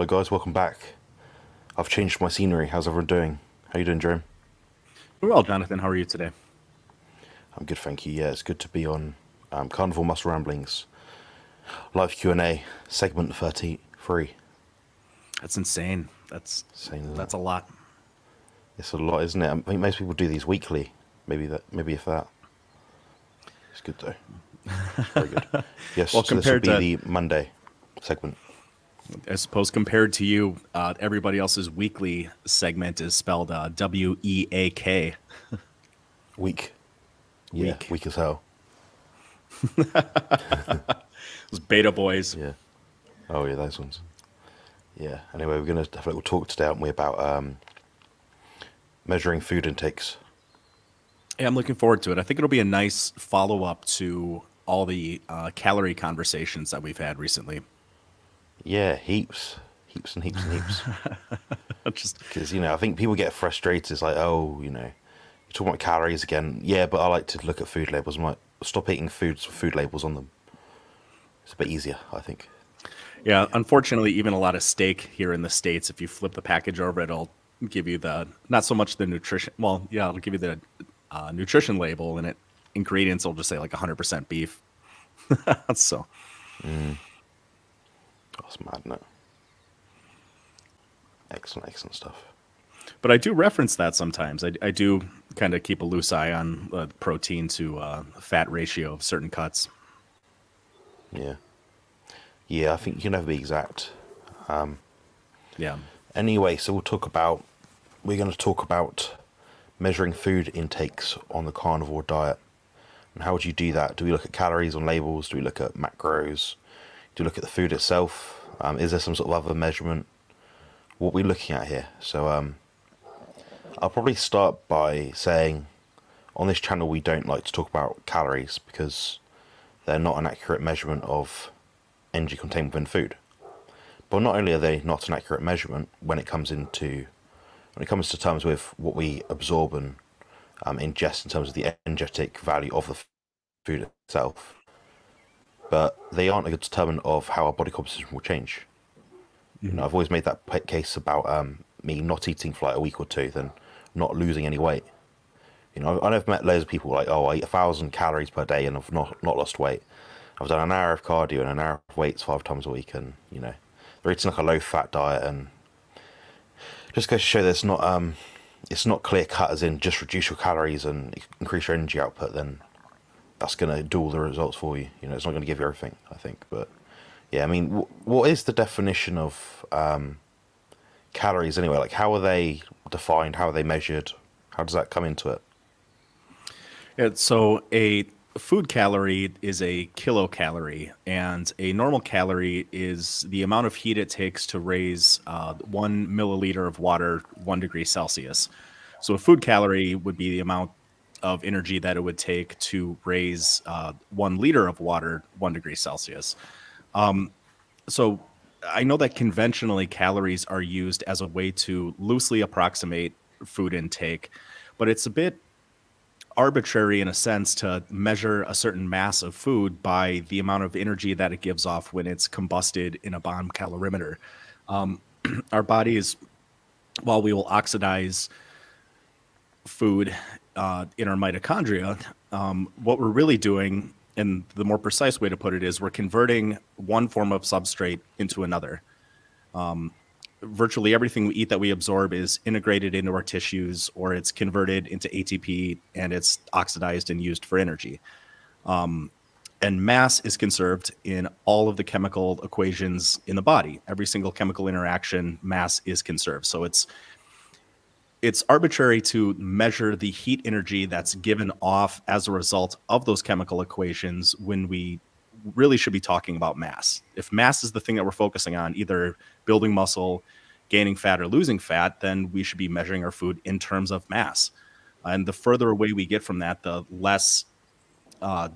Hello, guys. Welcome back. I've changed my scenery. How's everyone doing? How you doing, Jerome? Well, Jonathan, how are you today? I'm good, thank you. Yeah, it's good to be on um, Carnivore Muscle Ramblings live Q and A segment thirty-three. That's insane. That's Insane, that's a lot. It's a lot, isn't it? I think most people do these weekly. Maybe that. Maybe if that. It's good though. Very good. Yes. Well, so this will be to- the Monday segment. I suppose compared to you, uh, everybody else's weekly segment is spelled uh, W E A K. Week. Yeah, Week. weak as hell. Those beta boys. Yeah. Oh yeah, those ones. Yeah. Anyway, we're gonna have a little talk today, aren't we, about um, measuring food intakes. Yeah, I'm looking forward to it. I think it'll be a nice follow up to all the uh, calorie conversations that we've had recently. Yeah, heaps, heaps and heaps and heaps. Just Because you know, I think people get frustrated. It's like, oh, you know, you're talking about calories again. Yeah, but I like to look at food labels. I'm like, stop eating foods with food labels on them. It's a bit easier, I think. Yeah, unfortunately, even a lot of steak here in the states, if you flip the package over, it'll give you the not so much the nutrition. Well, yeah, it'll give you the uh, nutrition label, and it ingredients will just say like 100% beef. so Oh, it's mad, it? Excellent, excellent stuff. but I do reference that sometimes. I, I do kind of keep a loose eye on uh, protein to uh, fat ratio of certain cuts. Yeah, yeah. I think you can never be exact. Yeah. Anyway, so we'll talk about. We're going to talk about measuring food intakes on the carnivore diet. And how would you do that? Do we look at calories on labels? Do we look at macros? Do we look at the food itself? Um, is there some sort of other measurement? What we're we looking at here? So, um, I'll probably start by saying on this channel we don't like to talk about calories because they're not an accurate measurement of energy contained within food. But not only are they not an accurate measurement when it comes into when it comes to terms with what we absorb and um, ingest in terms of the energetic value of the food itself, but they aren't a good determinant of how our body composition will change. You know, I've always made that case about um, me not eating for like a week or two, then not losing any weight. You know, I've met loads of people like, oh, I eat a thousand calories per day and I've not not lost weight. I've done an hour of cardio and an hour of weights five times a week, and you know, they're eating like a low fat diet, and just goes to show there's not um, it's not clear cut as in just reduce your calories and increase your energy output. Then that's going to do all the results for you. You know, it's not going to give you everything. I think, but yeah, I mean, w- what is the definition of um, calories anyway? Like, how are they defined? How are they measured? How does that come into it? Yeah, so a food calorie is a kilocalorie, and a normal calorie is the amount of heat it takes to raise uh, one milliliter of water one degree Celsius. So a food calorie would be the amount of energy that it would take to raise uh, one liter of water one degree Celsius. Um, so I know that conventionally calories are used as a way to loosely approximate food intake, but it's a bit arbitrary in a sense to measure a certain mass of food by the amount of energy that it gives off when it's combusted in a bomb calorimeter. Um, our bodies, while we will oxidize food uh, in our mitochondria, um, what we're really doing, and the more precise way to put it is, we're converting one form of substrate into another virtually everything we eat that we absorb is integrated into our tissues or it's converted into ATP and it's oxidized and used for energy. Um, and mass is conserved in all of the chemical equations in the body. Every single chemical interaction, mass is conserved. So it's it's arbitrary to measure the heat energy that's given off as a result of those chemical equations when we really should be talking about mass. If mass is the thing that we're focusing on, either building muscle, gaining fat, or losing fat, then we should be measuring our food in terms of mass. And the further away we get from that, the less. Uh,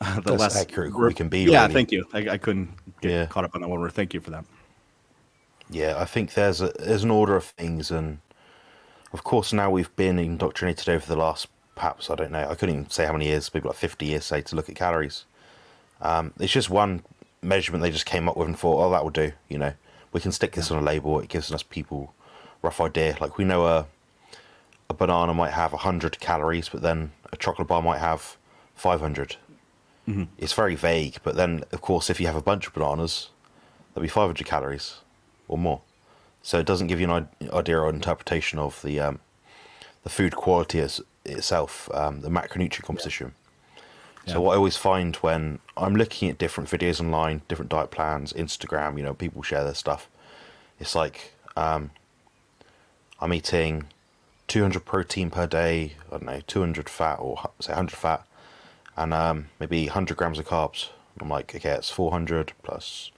the Less less accurate we can be, Yeah, really. thank you. I, I couldn't get Yeah. caught up on that one word. Thank you for that. Yeah, I think there's a there's an order of things, and of course now we've been indoctrinated over the last perhaps I don't know I couldn't even say how many years, maybe like fifty years, say to look at calories. Um, it's just one measurement they just came up with and thought, oh, that will do. You know, we can stick this on a label. It gives us people rough idea. Like we know a a banana might have hundred calories, but then a chocolate bar might have five hundred. Mm-hmm. It's very vague. But then, of course, if you have a bunch of bananas, there'll be five hundred calories or more. So it doesn't give you an idea or interpretation of the um, the food quality as, itself, um, the macronutrient composition. Yeah. So what I always find when I'm looking at different videos online, different diet plans, Instagram, you know, people share their stuff. It's like um, I'm eating 200 protein per day. I don't know, 200 fat or say 100 fat, and um, maybe 100 grams of carbs. I'm like, okay, it's 400 plus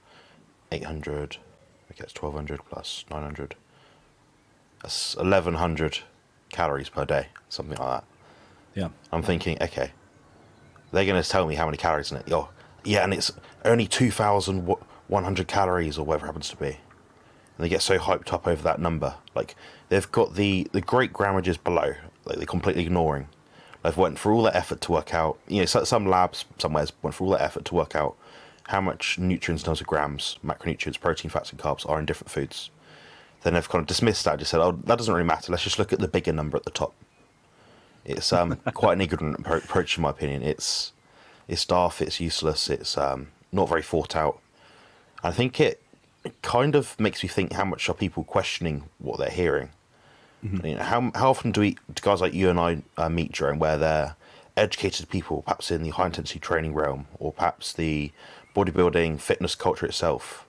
800. Okay, it's 1200 plus 900. That's 1100 calories per day, something like that. Yeah. I'm thinking, okay, they're going to tell me how many calories in it. Oh, yeah, and it's only 2,100 calories or whatever happens to be. And they get so hyped up over that number. Like, they've got the, the great grammages below, like, they're completely ignoring. They've went through all that effort to work out, you know, some labs somewhere went through all that effort to work out how much nutrients in terms of grams, macronutrients, protein, fats, and carbs are in different foods. Then they've kind of dismissed that, just said, oh, that doesn't really matter. Let's just look at the bigger number at the top. It's um, quite an ignorant approach, in my opinion. It's it's daft, it's useless, it's um, not very thought out. I think it kind of makes me think how much are people questioning what they're hearing. Mm-hmm. You know, how how often do we do guys like you and I uh, meet during where they're educated people, perhaps in the high intensity training realm, or perhaps the bodybuilding fitness culture itself.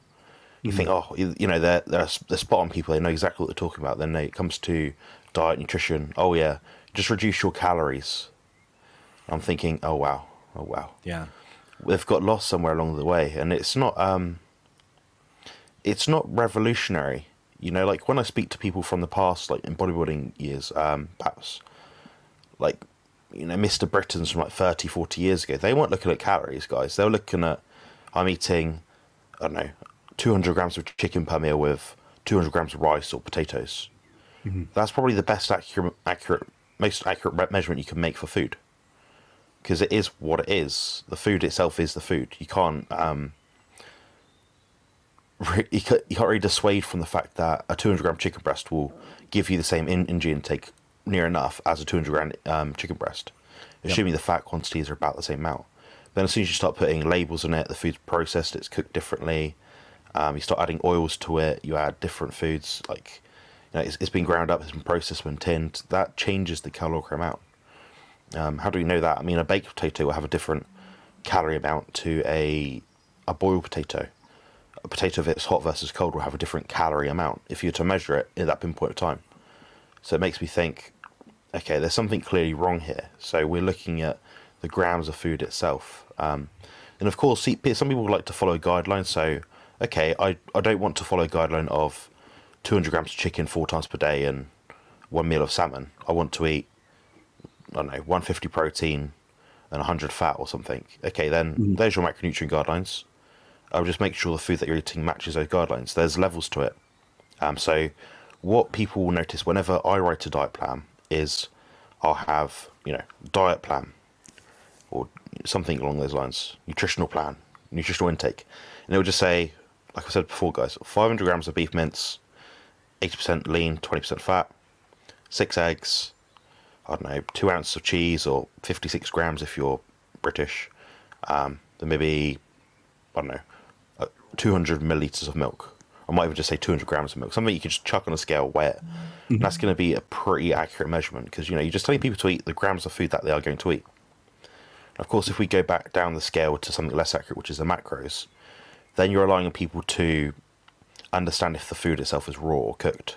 You mm think, oh, you, you, know, they're, they're they're spot on people. They know exactly what they're talking about. Then they, it comes to diet, nutrition. Oh yeah, just reduce your calories. I'm thinking, oh wow, oh wow. Yeah, they've got lost somewhere along the way, and it's not um, it's not revolutionary. You know, like when I speak to people from the past, like in bodybuilding years, um, perhaps, like you know, Mr. Britons from like 30, 40 years ago, they weren't looking at calories, guys. They were looking at I'm eating, I don't know, 200 grams of chicken per meal with 200 grams of rice or potatoes. Mm-hmm. That's probably the best accurate, accurate, most accurate measurement you can make for food, because it is what it is. The food itself is the food. You can't, um, you can't, you can't really dissuade from the fact that a 200 gram chicken breast will give you the same energy intake near enough as a 200 gram um, chicken breast, assuming yep. the fat quantities are about the same amount. Then as soon as you start putting labels on it, the food's processed, it's cooked differently. Um, you start adding oils to it. You add different foods like you know, it's, it's been ground up, it's been processed, been tinned. That changes the calorie amount. Um, how do we know that? I mean, a baked potato will have a different calorie amount to a a boiled potato. A potato if it's hot versus cold will have a different calorie amount if you were to measure it at that pinpoint of time. So it makes me think, okay, there's something clearly wrong here. So we're looking at the grams of food itself. Um, and of course, some people like to follow guidelines. So, okay, I, I don't want to follow a guideline of 200 grams of chicken four times per day and one meal of salmon. I want to eat, I don't know, 150 protein and 100 fat or something. Okay, then mm. there's your macronutrient guidelines. I'll just make sure the food that you're eating matches those guidelines. There's levels to it. Um, so, what people will notice whenever I write a diet plan is I'll have, you know, diet plan, or something along those lines. Nutritional plan, nutritional intake, and it would just say, like I said before, guys, 500 grams of beef mince, 80% lean, 20% fat, six eggs, I don't know, two ounces of cheese, or 56 grams if you're British. Um, then maybe, I don't know, uh, 200 milliliters of milk. I might even just say 200 grams of milk, something you can just chuck on a scale, weigh it. Mm-hmm. That's going to be a pretty accurate measurement because you know you're just telling people to eat the grams of food that they are going to eat. Of course, if we go back down the scale to something less accurate, which is the macros, then you're allowing people to understand if the food itself is raw or cooked.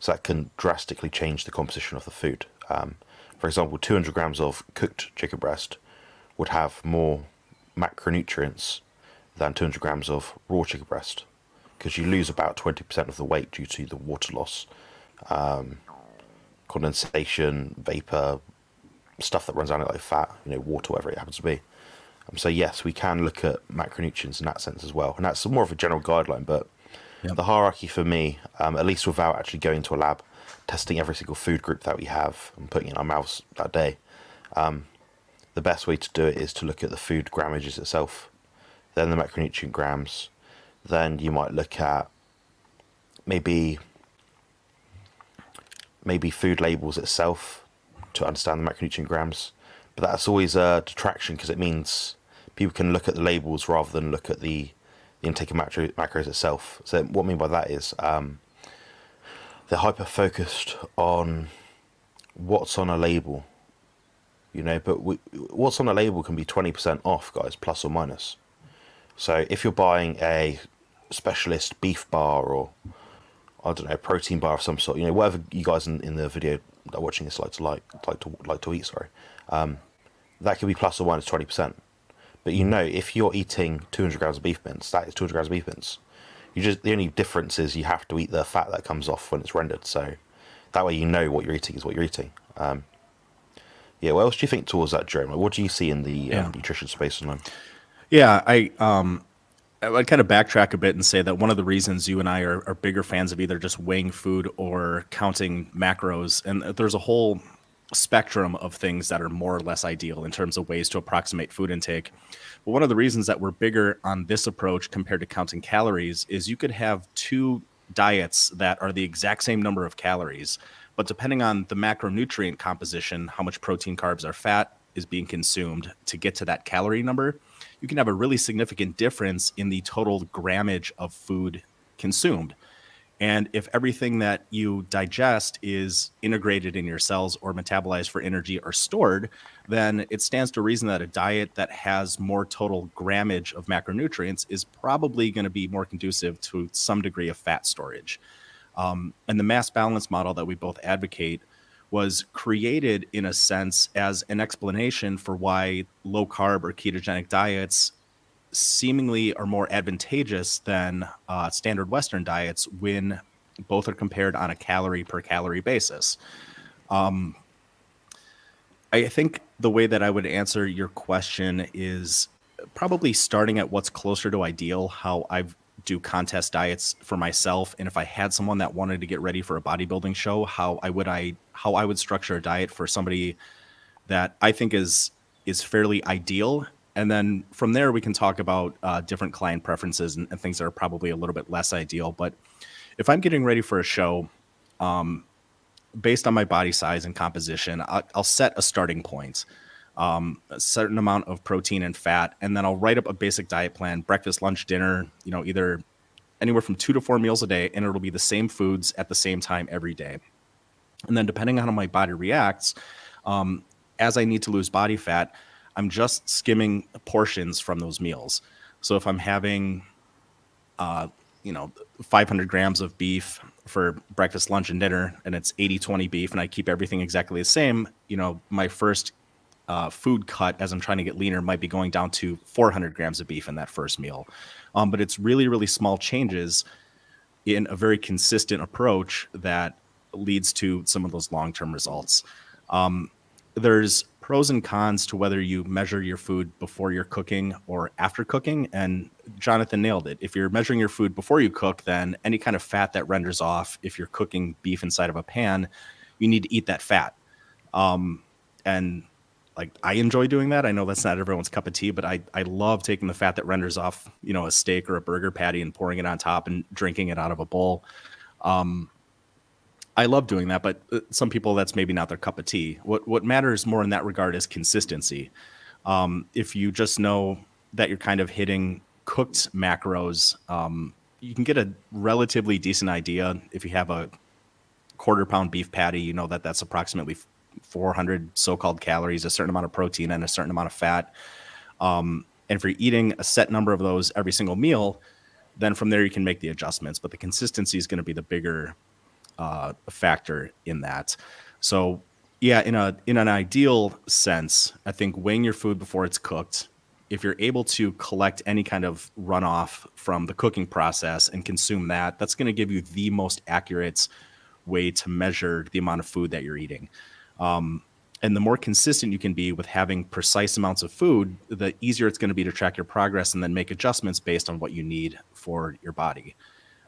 So that can drastically change the composition of the food. Um, for example, 200 grams of cooked chicken breast would have more macronutrients than 200 grams of raw chicken breast because you lose about 20% of the weight due to the water loss, um, condensation, vapor, stuff that runs down it like fat, you know, water, whatever it happens to be. Um, so yes, we can look at macronutrients in that sense as well, and that's more of a general guideline. But yep. the hierarchy for me, um, at least without actually going to a lab, testing every single food group that we have and putting in our mouths that day, um, the best way to do it is to look at the food grammages itself. then the macronutrient grams, then you might look at maybe maybe food labels itself to understand the macronutrient grams. But that's always a detraction because it means people can look at the labels rather than look at the, the intake of macro, macros itself. So what I mean by that is um, they're hyper focused on what's on a label, you know. But we, what's on a label can be twenty percent off, guys, plus or minus. So if you're buying a specialist beef bar or I don't know a protein bar of some sort, you know, whatever you guys in, in the video watching this like to like like to like to eat, sorry, um, that could be plus or minus twenty percent. But you know, if you're eating 200 grams of beef mince, that is 200 grams of beef mince. You just the only difference is you have to eat the fat that comes off when it's rendered. So that way you know what you're eating is what you're eating. Um, yeah. What else do you think towards that, Jeremy? What do you see in the yeah. um, nutrition space online? Yeah, I um, I'd kind of backtrack a bit and say that one of the reasons you and I are, are bigger fans of either just weighing food or counting macros, and there's a whole spectrum of things that are more or less ideal in terms of ways to approximate food intake. But one of the reasons that we're bigger on this approach compared to counting calories is you could have two diets that are the exact same number of calories, but depending on the macronutrient composition, how much protein, carbs, or fat is being consumed to get to that calorie number, you can have a really significant difference in the total grammage of food consumed. And if everything that you digest is integrated in your cells or metabolized for energy or stored, then it stands to reason that a diet that has more total grammage of macronutrients is probably going to be more conducive to some degree of fat storage. Um, and the mass balance model that we both advocate was created in a sense as an explanation for why low carb or ketogenic diets seemingly are more advantageous than uh, standard Western diets when both are compared on a calorie per calorie basis. Um, I think the way that I would answer your question is probably starting at what's closer to ideal, how I do contest diets for myself, and if I had someone that wanted to get ready for a bodybuilding show, how I would I how I would structure a diet for somebody that I think is is fairly ideal. And then from there we can talk about uh, different client preferences and, and, things that are probably a little bit less ideal. But if i'm getting ready for a show um, based on my body size and composition i'll, I'll set a starting point um, a certain amount of protein and fat and then i'll write up a basic diet plan breakfast lunch dinner you know either anywhere from two to four meals a day and it'll be the same foods at the same time every day and then depending on how my body reacts um, as i need to lose body fat I'm just skimming portions from those meals. So if I'm having, uh, you know, 500 grams of beef for breakfast, lunch, and dinner, and it's 80 20 beef, and I keep everything exactly the same, you know, my first uh, food cut as I'm trying to get leaner might be going down to 400 grams of beef in that first meal. Um, but it's really, really small changes in a very consistent approach that leads to some of those long term results. Um, there's pros and cons to whether you measure your food before you're cooking or after cooking. And Jonathan nailed it. If you're measuring your food before you cook, then any kind of fat that renders off, if you're cooking beef inside of a pan, you need to eat that fat. Um, and like I enjoy doing that. I know that's not everyone's cup of tea, but I, I love taking the fat that renders off, you know, a steak or a burger patty and pouring it on top and drinking it out of a bowl. Um, I love doing that, but uh, some people that's maybe not their cup of tea. What what matters more in that regard is consistency. Um, if you just know that you're kind of hitting cooked macros, um, you can get a relatively decent idea. If you have a quarter pound beef patty, you know that that's approximately 400 so-called calories, a certain amount of protein, and a certain amount of fat. Um, and if you're eating a set number of those every single meal, then from there you can make the adjustments. But the consistency is going to be the bigger uh, factor in that. So yeah, in a in an ideal sense, I think weighing your food before it's cooked, if you're able to collect any kind of runoff from the cooking process and consume that, that's going to give you the most accurate way to measure the amount of food that you're eating. Um, and the more consistent you can be with having precise amounts of food, the easier it's going to be to track your progress and then make adjustments based on what you need for your body.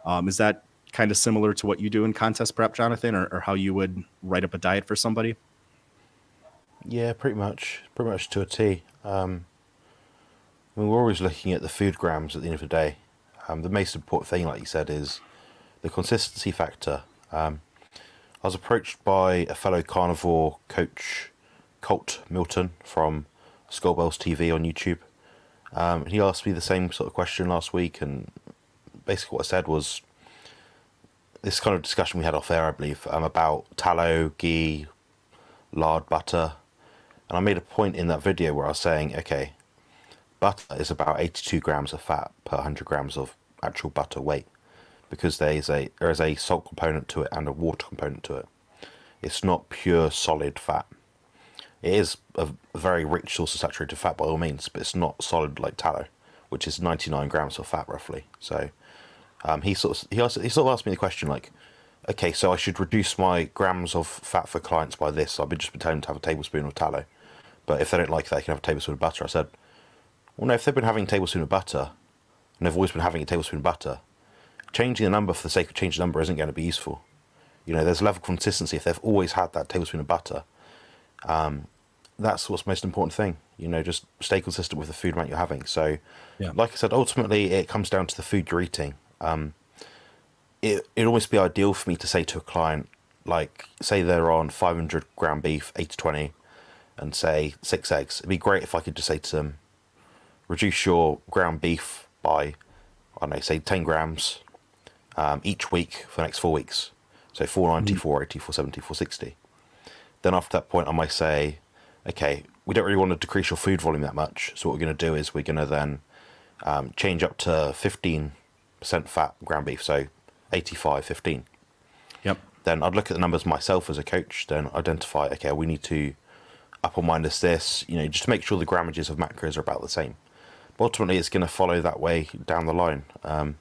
Um, is that kind of similar to what you do in contest prep, Jonathan, or, or how you would write up a diet for somebody? Yeah, pretty much, pretty much to a T. Um, I mean, we're always looking at the food grams at the end of the day. Um, the most important thing, like you said, is the consistency factor. Um, I was approached by a fellow carnivore coach, Colt Milton from Skullbells TV on YouTube. Um, he asked me the same sort of question last week, and basically what I said was this kind of discussion we had off air, I believe, um, about tallow, ghee, lard, butter, and I made a point in that video where I was saying, okay, butter is about 82 grams of fat per 100 grams of actual butter weight because there is a there is a salt component to it and a water component to it. It's not pure solid fat. It is a very rich source of saturated fat by all means, but it's not solid like tallow, which is 99 grams of fat roughly. So um, he sort of he, also, he sort of asked me the question like, okay, so I should reduce my grams of fat for clients by this. I've been just been telling them to have a tablespoon of tallow, but if they don't like that, they can have a tablespoon of butter. I said, well, no, if they've been having a tablespoon of butter, and they've always been having a tablespoon of butter, changing the number for the sake of changing the number isn't going to be useful. You know, there's a level of consistency. If they've always had that tablespoon of butter, um, that's what's the most important thing. You know, just stay consistent with the food amount you're having. So, yeah. like I said, ultimately it comes down to the food you're eating. Um, it it'd almost be ideal for me to say to a client, like, say they're on 500 gram beef, 80 20, and say six eggs. It'd be great if I could just say to them, reduce your ground beef by, I don't know, say 10 grams um, each week for the next four weeks. So 490, mm. 480, 470, 460. Then after that point, I might say, okay, we don't really want to decrease your food volume that much. So what we're going to do is we're going to then um, change up to 15% fat ground beef. So 85, 15. Yep. Then I'd look at the numbers myself as a coach, then identify, okay, we need to up or minus this, you know, just to make sure the grammages of macros are about the same. But ultimately, it's going to follow that way down the line. Um,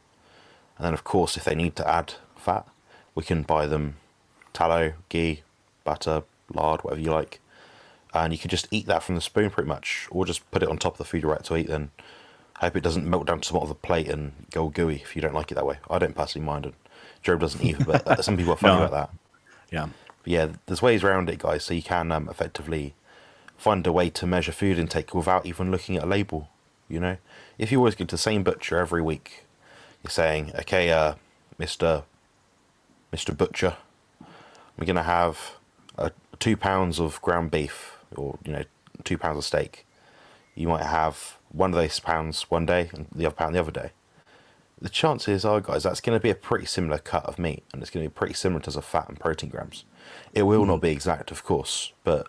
and then, of course, if they need to add fat, we can buy them tallow, ghee, butter, lard, whatever you like. And you can just eat that from the spoon pretty much, or just put it on top of the food you're about to eat and hope it doesn't melt down to the bottom of the plate and go gooey if you don't like it that way. I don't personally mind it. Joe doesn't either, but some people are funny no. about that. Yeah. But yeah, there's ways around it, guys, so you can um, effectively find a way to measure food intake without even looking at a label. You know, if you always go to the same butcher every week, you're saying, okay, uh, Mister Mister Butcher, we're gonna have uh, two pounds of ground beef, or you know, two pounds of steak. You might have one of those pounds one day and the other pound the other day. The chances are, guys, that's going to be a pretty similar cut of meat, and it's going to be pretty similar to the fat and protein grams. It will mm. not be exact, of course, but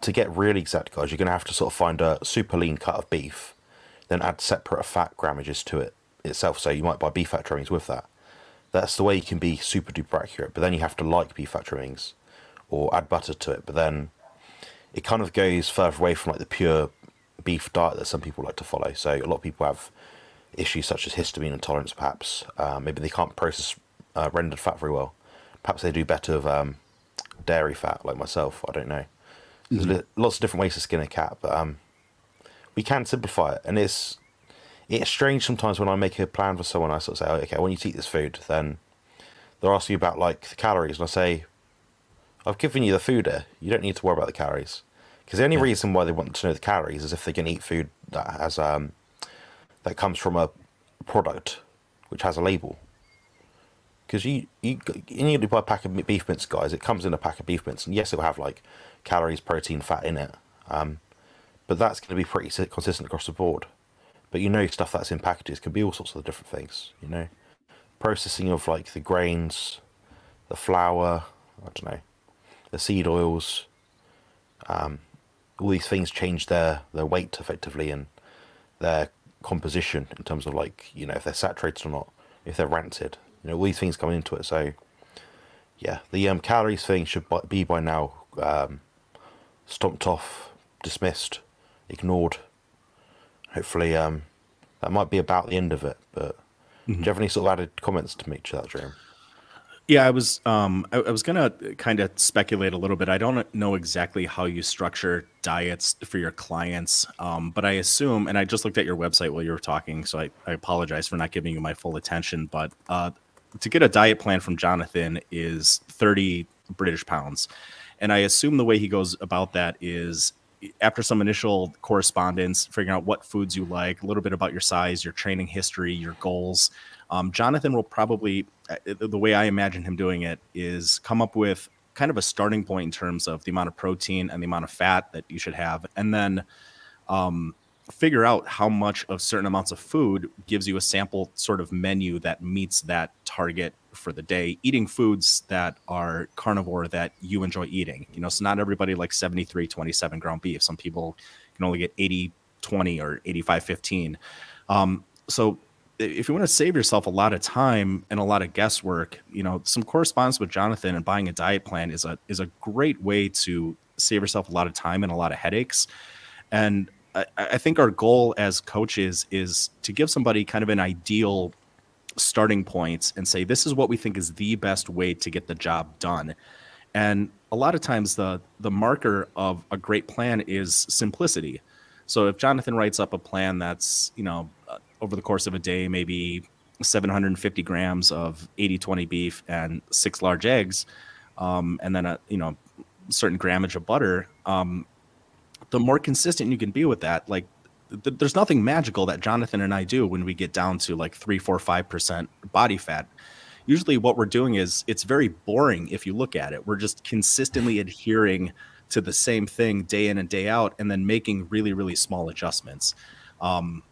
to get really exact, guys, you're going to have to sort of find a super lean cut of beef, then add separate fat grammages to it itself. So you might buy beef fat trimmings with that. That's the way you can be super duper accurate. But then you have to like beef fat trimmings or add butter to it. But then it kind of goes further away from like the pure beef diet that some people like to follow. So a lot of people have issues such as histamine intolerance, perhaps. Uh, maybe they can't process uh, rendered fat very well. Perhaps they do better with um, dairy fat, like myself. I don't know. There's mm-hmm. lots of different ways to skin a cat, but um, we can simplify it. And it's it's strange sometimes when I make a plan for someone. I sort of say, oh, "Okay, I want you to eat this food." Then they're asking you about like the calories, and I say, "I've given you the food here. You don't need to worry about the calories." Because the only yeah. reason why they want to know the calories is if they can eat food that has um, that comes from a product which has a label. Because you you you need to buy a pack of beef mince, guys. It comes in a pack of beef mince, and yes, it will have like calories, protein, fat in it. Um, but that's going to be pretty consistent across the board. But you know, stuff that's in packages can be all sorts of different things. You know, processing of like the grains, the flour, I don't know, the seed oils. Um, all these things change their their weight effectively and their composition in terms of like you know if they're saturated or not, if they're rancid. You know, all these things come into it. So yeah, the um, calories thing should be by now um, stomped off, dismissed, ignored. Hopefully, um, that might be about the end of it. But mm-hmm. do you have any sort of added comments to make to that, Jerome? Yeah, I was um, I, I was gonna kind of speculate a little bit. I don't know exactly how you structure diets for your clients, um, but I assume, and I just looked at your website while you were talking, so I, I apologize for not giving you my full attention. But uh, to get a diet plan from Jonathan is thirty British pounds, and I assume the way he goes about that is after some initial correspondence, figuring out what foods you like, a little bit about your size, your training history, your goals, um, Jonathan will probably, uh, the way I imagine him doing it, is come up with kind of a starting point in terms of the amount of protein and the amount of fat that you should have, and then um, figure out how much of certain amounts of food gives you a sample sort of menu that meets that target for the day. Eating foods that are carnivore that you enjoy eating. You know so not everybody likes 73 27 ground beef. Some people can only get 80 20 or 85 15 um, so if you want to save yourself a lot of time and a lot of guesswork you know some correspondence with jonathan and buying a diet plan is a is a great way to save yourself a lot of time and a lot of headaches. And I, I think our goal as coaches is to give somebody kind of an ideal starting point and say this is what we think is the best way to get the job done. And a lot of times the the marker of a great plan is simplicity. So if jonathan writes up a plan that's you know uh, over the course of a day maybe 750 grams of 80-20 beef and six large eggs um, and then a you know certain grammage of butter um, the more consistent you can be with that, like th- there's nothing magical that Jonathan and I do when we get down to like three, four, five percent body fat. Usually, what we're doing is it's very boring if you look at it. We're just consistently adhering to the same thing day in and day out, and then making really, really small adjustments. Um,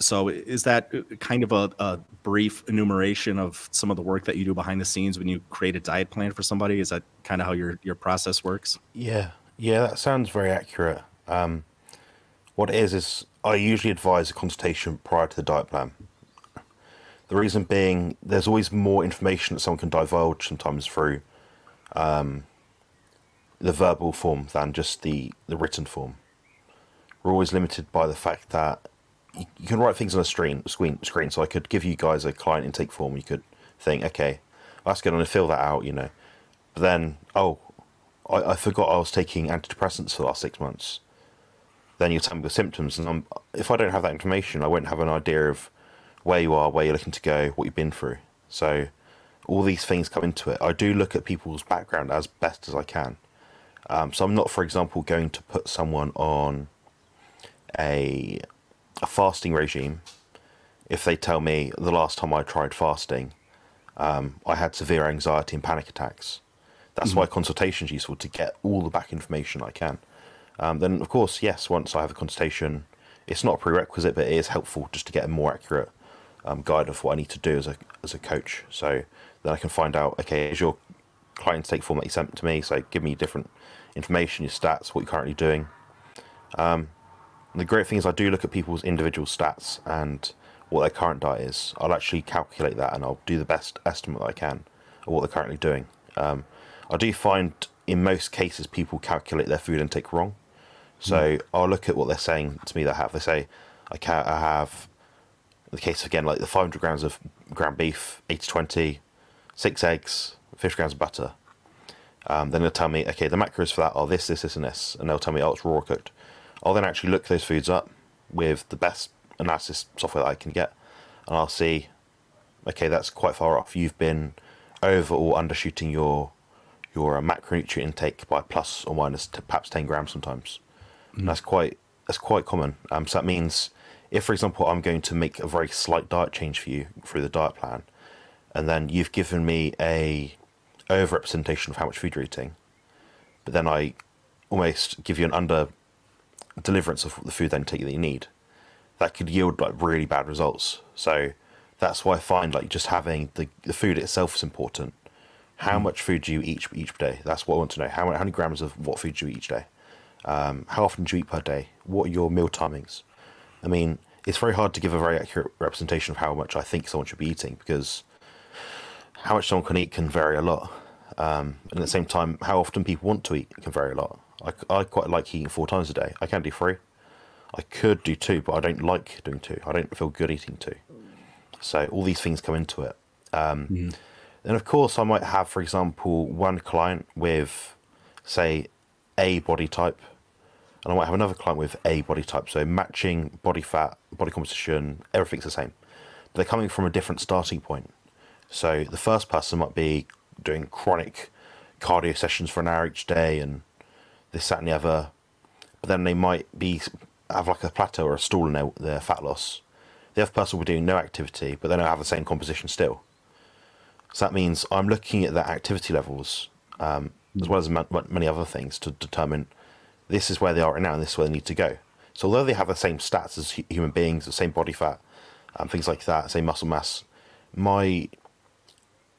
so, is that kind of a, a brief enumeration of some of the work that you do behind the scenes when you create a diet plan for somebody? Is that kind of how your your process works? Yeah, yeah, that sounds very accurate. Um, what it is is I usually advise a consultation prior to the diet plan. The reason being, there's always more information that someone can divulge sometimes through um, the verbal form than just the, the written form. We're always limited by the fact that you, you can write things on a screen, screen, screen. So I could give you guys a client intake form. You could think, okay, that's good, I'm going to fill that out, you know. But then, oh, I, I forgot I was taking antidepressants for the last six months then you'll tell me your symptoms. And I'm, if I don't have that information, I won't have an idea of where you are, where you're looking to go, what you've been through. So all these things come into it. I do look at people's background as best as I can. Um, so I'm not, for example, going to put someone on a a fasting regime if they tell me the last time I tried fasting, um, I had severe anxiety and panic attacks. That's mm-hmm. why consultation is useful to get all the back information I can. Um, then, of course, yes, once I have a consultation, it's not a prerequisite, but it is helpful just to get a more accurate um, guide of what I need to do as a as a coach. So then I can find out, okay, is your client intake form that you sent to me? So give me different information, your stats, what you're currently doing. Um, the great thing is I do look at people's individual stats and what their current diet is. I'll actually calculate that and I'll do the best estimate that I can of what they're currently doing. Um, I do find in most cases people calculate their food intake wrong. So. I'll look at what they're saying to me. They have they say I can I have the case again like the 500 grams of ground beef, 80 20, six eggs, 50 grams of butter. Um, then they'll tell me okay the macros for that are this this this and this, and they'll tell me oh it's raw cooked. I'll then actually look those foods up with the best analysis software that I can get, and I'll see okay that's quite far off. You've been over or undershooting your your macronutrient intake by plus or minus perhaps 10 grams sometimes. That's quite that's quite common. Um, so that means if, for example, I'm going to make a very slight diet change for you through the diet plan, and then you've given me a over representation of how much food you're eating, but then I almost give you an under deliverance of the food intake that you need, that could yield like really bad results. So that's why I find like just having the the food itself is important. How mm. much food do you eat each day? That's what I want to know. How how many grams of what food do you eat each day? Um, how often do you eat per day? What are your meal timings? I mean, it's very hard to give a very accurate representation of how much I think someone should be eating because how much someone can eat can vary a lot. Um, and at the same time, how often people want to eat can vary a lot. I, I quite like eating four times a day. I can do three. I could do two, but I don't like doing two. I don't feel good eating two. So all these things come into it. Um, mm. And of course, I might have, for example, one client with, say, a body type, and I might have another client with a body type. So matching body fat, body composition, everything's the same. But they're coming from a different starting point. So the first person might be doing chronic cardio sessions for an hour each day and this, that, and the other. but then they might be have like a plateau or a stall in their, their fat loss. The other person will be doing no activity, but then they'll have the same composition still. So that means I'm looking at their activity levels um, as well as many other things to determine this is where they are right now and this is where they need to go. So although they have the same stats as human beings, the same body fat, um, things like that, same muscle mass, my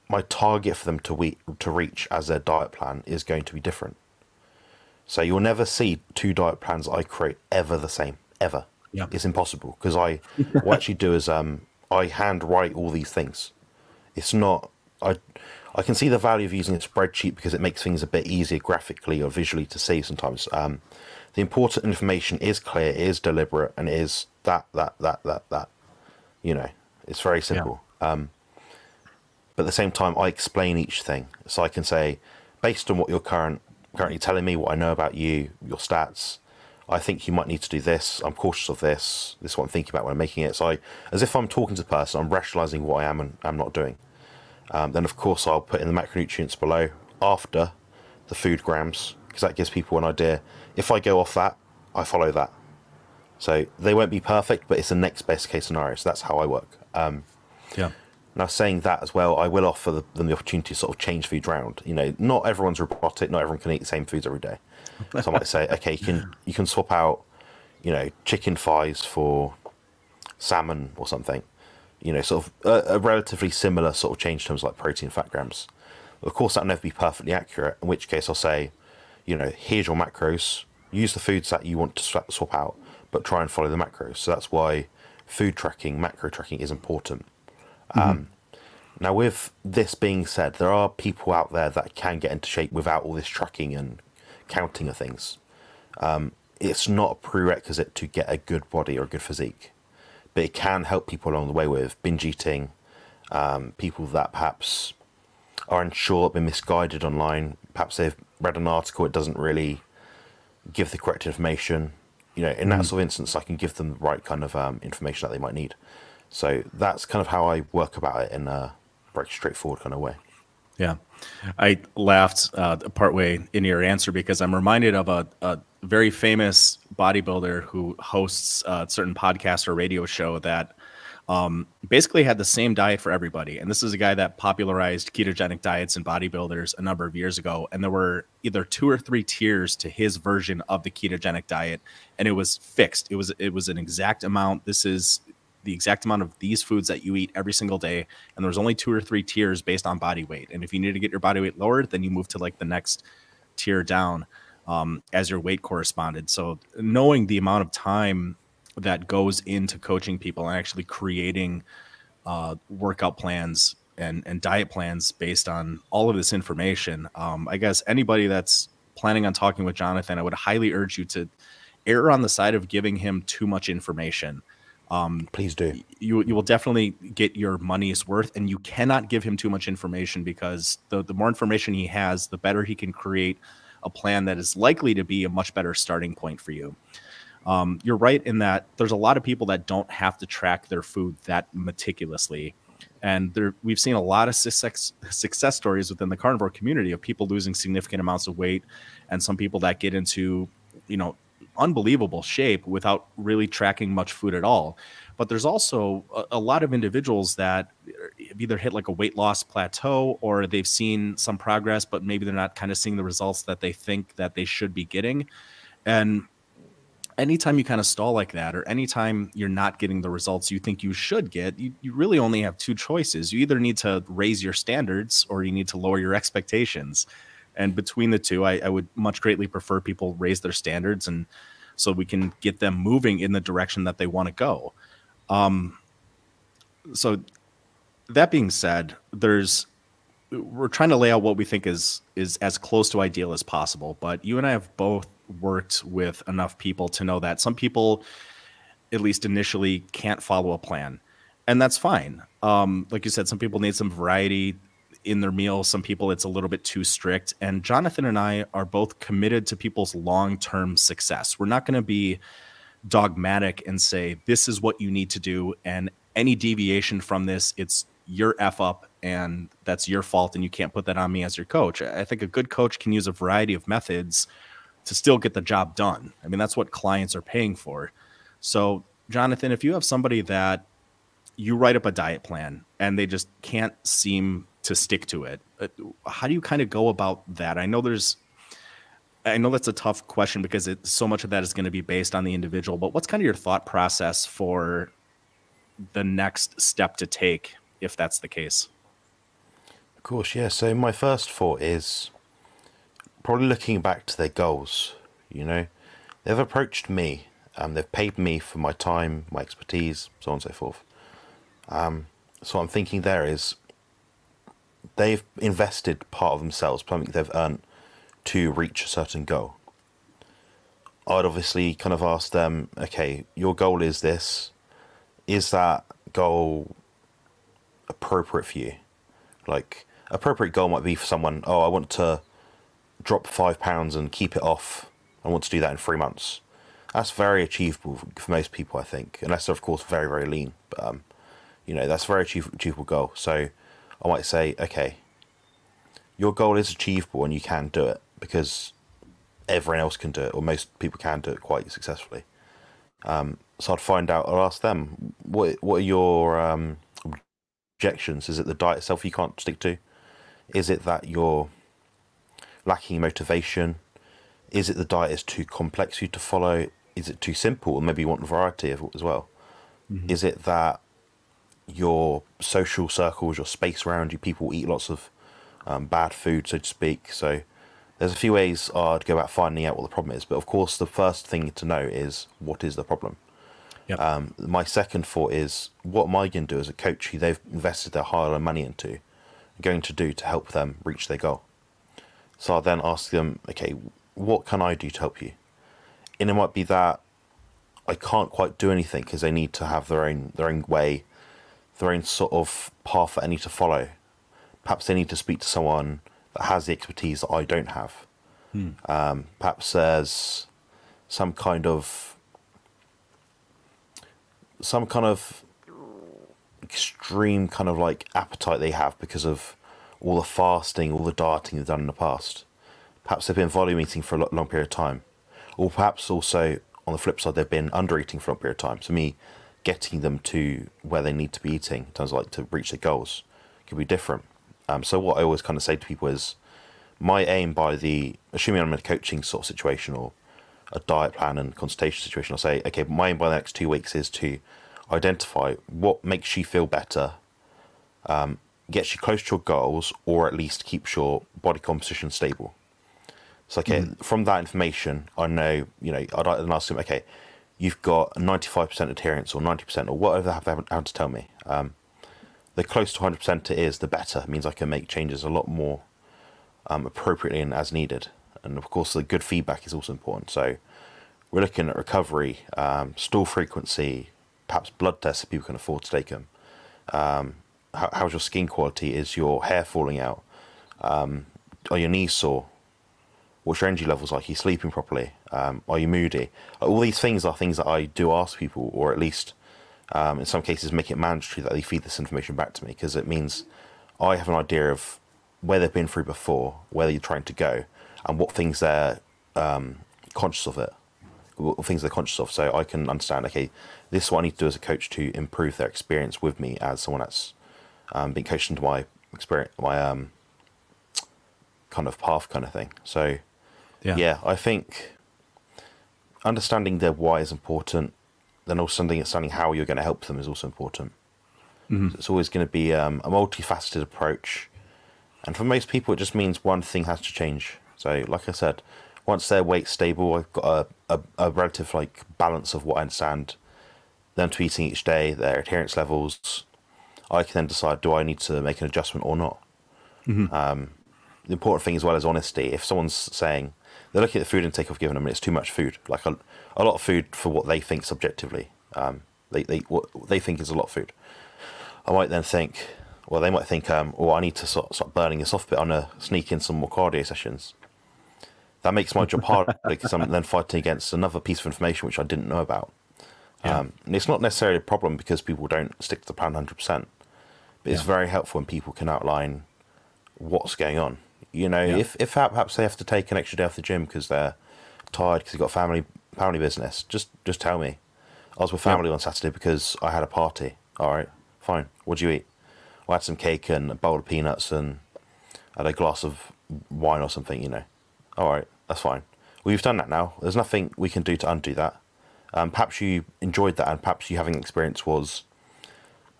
my target for them to we, to reach as their diet plan is going to be different. So you'll never see two diet plans I create ever the same ever. Yeah. It's impossible because I what I actually do is um I hand write all these things. It's not I I can see the value of using a spreadsheet because it makes things a bit easier graphically or visually to see sometimes. Um, the important information is clear, is deliberate, and is that that that that that. You know, it's very simple. Yeah. Um, but at the same time, I explain each thing, so I can say, based on what you're current currently telling me, what I know about you, your stats, I think you might need to do this. I'm cautious of this. This is what I'm thinking about when I'm making it. So I, as if I'm talking to the person, I'm rationalising what I am and I'm not doing. Um, then, of course, I'll put in the macronutrients below after the food grams because that gives people an idea. If I go off that, I follow that. So they won't be perfect, but it's the next best case scenario. So that's how I work. Um, yeah. Now, saying that as well, I will offer them the opportunity to sort of change food round. You know, not everyone's robotic. Not everyone can eat the same foods every day. So I might say, okay, you can you can swap out, you know, chicken thighs for salmon or something you know, sort of a, a, relatively similar sort of change terms like protein fat grams. Of course, that'll never be perfectly accurate, in which case I'll say, you know, here's your macros, use the foods that you want to swap out, but try and follow the macros. So that's why food tracking, macro tracking is important. Mm-hmm. Um, now, with this being said, there are people out there that can get into shape without all this tracking and counting of things. Um, it's not a prerequisite to get a good body or a good physique but it can help people along the way with binge eating, um, people that perhaps are unsure, been misguided online. Perhaps they've read an article, it doesn't really give the correct information. You know, in that mm. sort of instance, I can give them the right kind of um, information that they might need. So that's kind of how I work about it in a very straightforward kind of way. Yeah. I laughed uh, partway in your answer because I'm reminded of a, a very famous bodybuilder who hosts a certain podcast or radio show that um, basically had the same diet for everybody. And this is a guy that popularized ketogenic diets and bodybuilders a number of years ago. And there were either two or three tiers to his version of the ketogenic diet, and it was fixed. It was it was an exact amount. This is the exact amount of these foods that you eat every single day. And there's only two or three tiers based on body weight. And if you need to get your body weight lowered, then you move to like the next tier down um, as your weight corresponded. So knowing the amount of time that goes into coaching people and actually creating uh, workout plans and, and diet plans based on all of this information, um, I guess anybody that's planning on talking with Jonathan, I would highly urge you to err on the side of giving him too much information. Um, Please do. You you will definitely get your money's worth, and you cannot give him too much information because the the more information he has, the better he can create a plan that is likely to be a much better starting point for you. Um, you're right in that there's a lot of people that don't have to track their food that meticulously. And there, we've seen a lot of success, success stories within the carnivore community of people losing significant amounts of weight, and some people that get into, you know, unbelievable shape without really tracking much food at all. But there's also a, a, lot of individuals that have either hit like a weight loss plateau or they've seen some progress, but maybe they're not kind of seeing the results that they think that they should be getting. And anytime you kind of stall like that, or anytime you're not getting the results you think you should get, you, you really only have two choices. You either need to raise your standards or you need to lower your expectations. And between the two, I, I would much greatly prefer people raise their standards and so we can get them moving in the direction that they want to go. Um, so that being said, there's we're trying to lay out what we think is is as close to ideal as possible. But you and I have both worked with enough people to know that some people, at least initially, can't follow a plan, and that's fine. Um, like you said, some people need some variety in their meal. Some people it's a little bit too strict. And Jonathan and I are both committed to people's long term success. We're not going to be dogmatic and say this is what you need to do and any deviation from this it's your f up and that's your fault and you can't put that on me as your coach i think a good coach can use a variety of methods to still get the job done. I mean, that's what clients are paying for. So, Jonathan, if you have somebody that you write up a diet plan and they just can't seem to stick to it, uh, how do you kind of go about that? I know there's I know that's a tough question because it, so much of that is going to be based on the individual, but what's kind of your thought process for the next step to take if that's the case? Of course, yeah. So my first thought is probably looking back to their goals. You know, they've approached me, um, they've paid me for my time, my expertise, so on and so forth. Um, so I'm thinking there is they've invested part of themselves, something they've earned to reach a certain goal. I'd obviously kind of ask them, okay, your goal is this. Is that goal appropriate for you? Like, appropriate goal might be for someone, oh, I want to drop five pounds and keep it off. I want to do that in three months. That's very achievable for most people, I think, unless they're, of course, very, very lean. But, um, you know, that's a very achievable goal. So I might say, okay, your goal is achievable and you can do it because everyone else can do it, or most people can do it quite successfully. Um, so I'd find out. I'll ask them what what are your um, objections? Is it the diet itself you can't stick to? Is it that you're lacking motivation? Is it the diet is too complex for you to follow? Is it too simple, or maybe you want variety of as well? Mm-hmm. Is it that your social circles, your space around you, people eat lots of um, bad food, so to speak. So there's a few ways I'd go about finding out what the problem is. But of course, the first thing to know is what is the problem. Yep. Um, my second thought is what am I going to do as a coach who they've invested their hard-earned money into, going to do to help them reach their goal. So I'll then ask them, okay, what can I do to help you? And it might be that I can't quite do anything because they need to have their own their own way, their own sort of path that they need to follow. Perhaps they need to speak to someone that has the expertise that I don't have. Hmm. Um, perhaps there's some kind of some kind of extreme kind of like appetite they have because of all the fasting, all the dieting they've done in the past. Perhaps they've been volume eating for a long period of time, or perhaps also on the flip side they've been under eating for a long period of time. So me getting them to where they need to be eating in terms of like to reach their goals could be different. Um, so what I always kind of say to people is, my aim by the assuming I'm in a coaching sort of situation or a diet plan and consultation situation, I'll say, okay, my aim by the next two weeks is to identify what makes you feel better, um, gets you close to your goals, or at least keeps your body composition stable. So, okay, mm. from that information, I know, you know, I'd ask them, okay, you've got 95% adherence or 90% or whatever they have, to tell me. Um, the close to 100% it is, the better. It means I can make changes a lot more um, appropriately and as needed. And of course, the good feedback is also important. So we're looking at recovery, um, stool frequency, perhaps blood tests if people can afford to take them. Um, how, how's your skin quality? Is your hair falling out? Um, are your knees sore? What's your energy levels like? Are you sleeping properly? Um, are you moody? All these things are things that I do ask people, or at least um, in some cases make it mandatory that they feed this information back to me because it means I have an idea of where they've been through before, where they're trying to go, and what things they're um, conscious of it, what things they're conscious of. So I can understand, okay, this is what I need to do as a coach to improve their experience with me as someone that's um, been coached into my experience, my um, kind of path, kind of thing. So yeah, yeah I think understanding their why is important then also understanding how you're going to help them is also important. Mm-hmm. So it's always going to be um, a multifaceted approach, and for most people, it just means one thing has to change. So, like I said, once their weight's stable, I've got a, a, a relative like balance of what I understand them to eating each day, their adherence levels. I can then decide do I need to make an adjustment or not. Mm-hmm. Um, the important thing as well is honesty. If someone's saying they're looking at the food intake I've given them and it's too much food, like a, a lot of food for what they think subjectively. Um, they they what they think is a lot of food. I might then think, well, they might think, um, oh, I need to start, start burning this off a bit. I'm gonna sneak in some more cardio sessions. That makes my job harder because I'm then fighting against another piece of information which I didn't know about. Yeah. Um, and it's not necessarily a problem because people don't stick to the plan 100%, but it's very helpful when people can outline what's going on. You know, yeah. if if perhaps they have to take an extra day off the gym because they're tired because you got family family business, just just tell me. I was with family on Saturday because I had a party. All right, fine. What do you eat? I had some cake and a bowl of peanuts and had a glass of wine or something. You know. All right, that's fine. Well, you've done that now. There's nothing we can do to undo that. Um, perhaps you enjoyed that, and perhaps you having experience was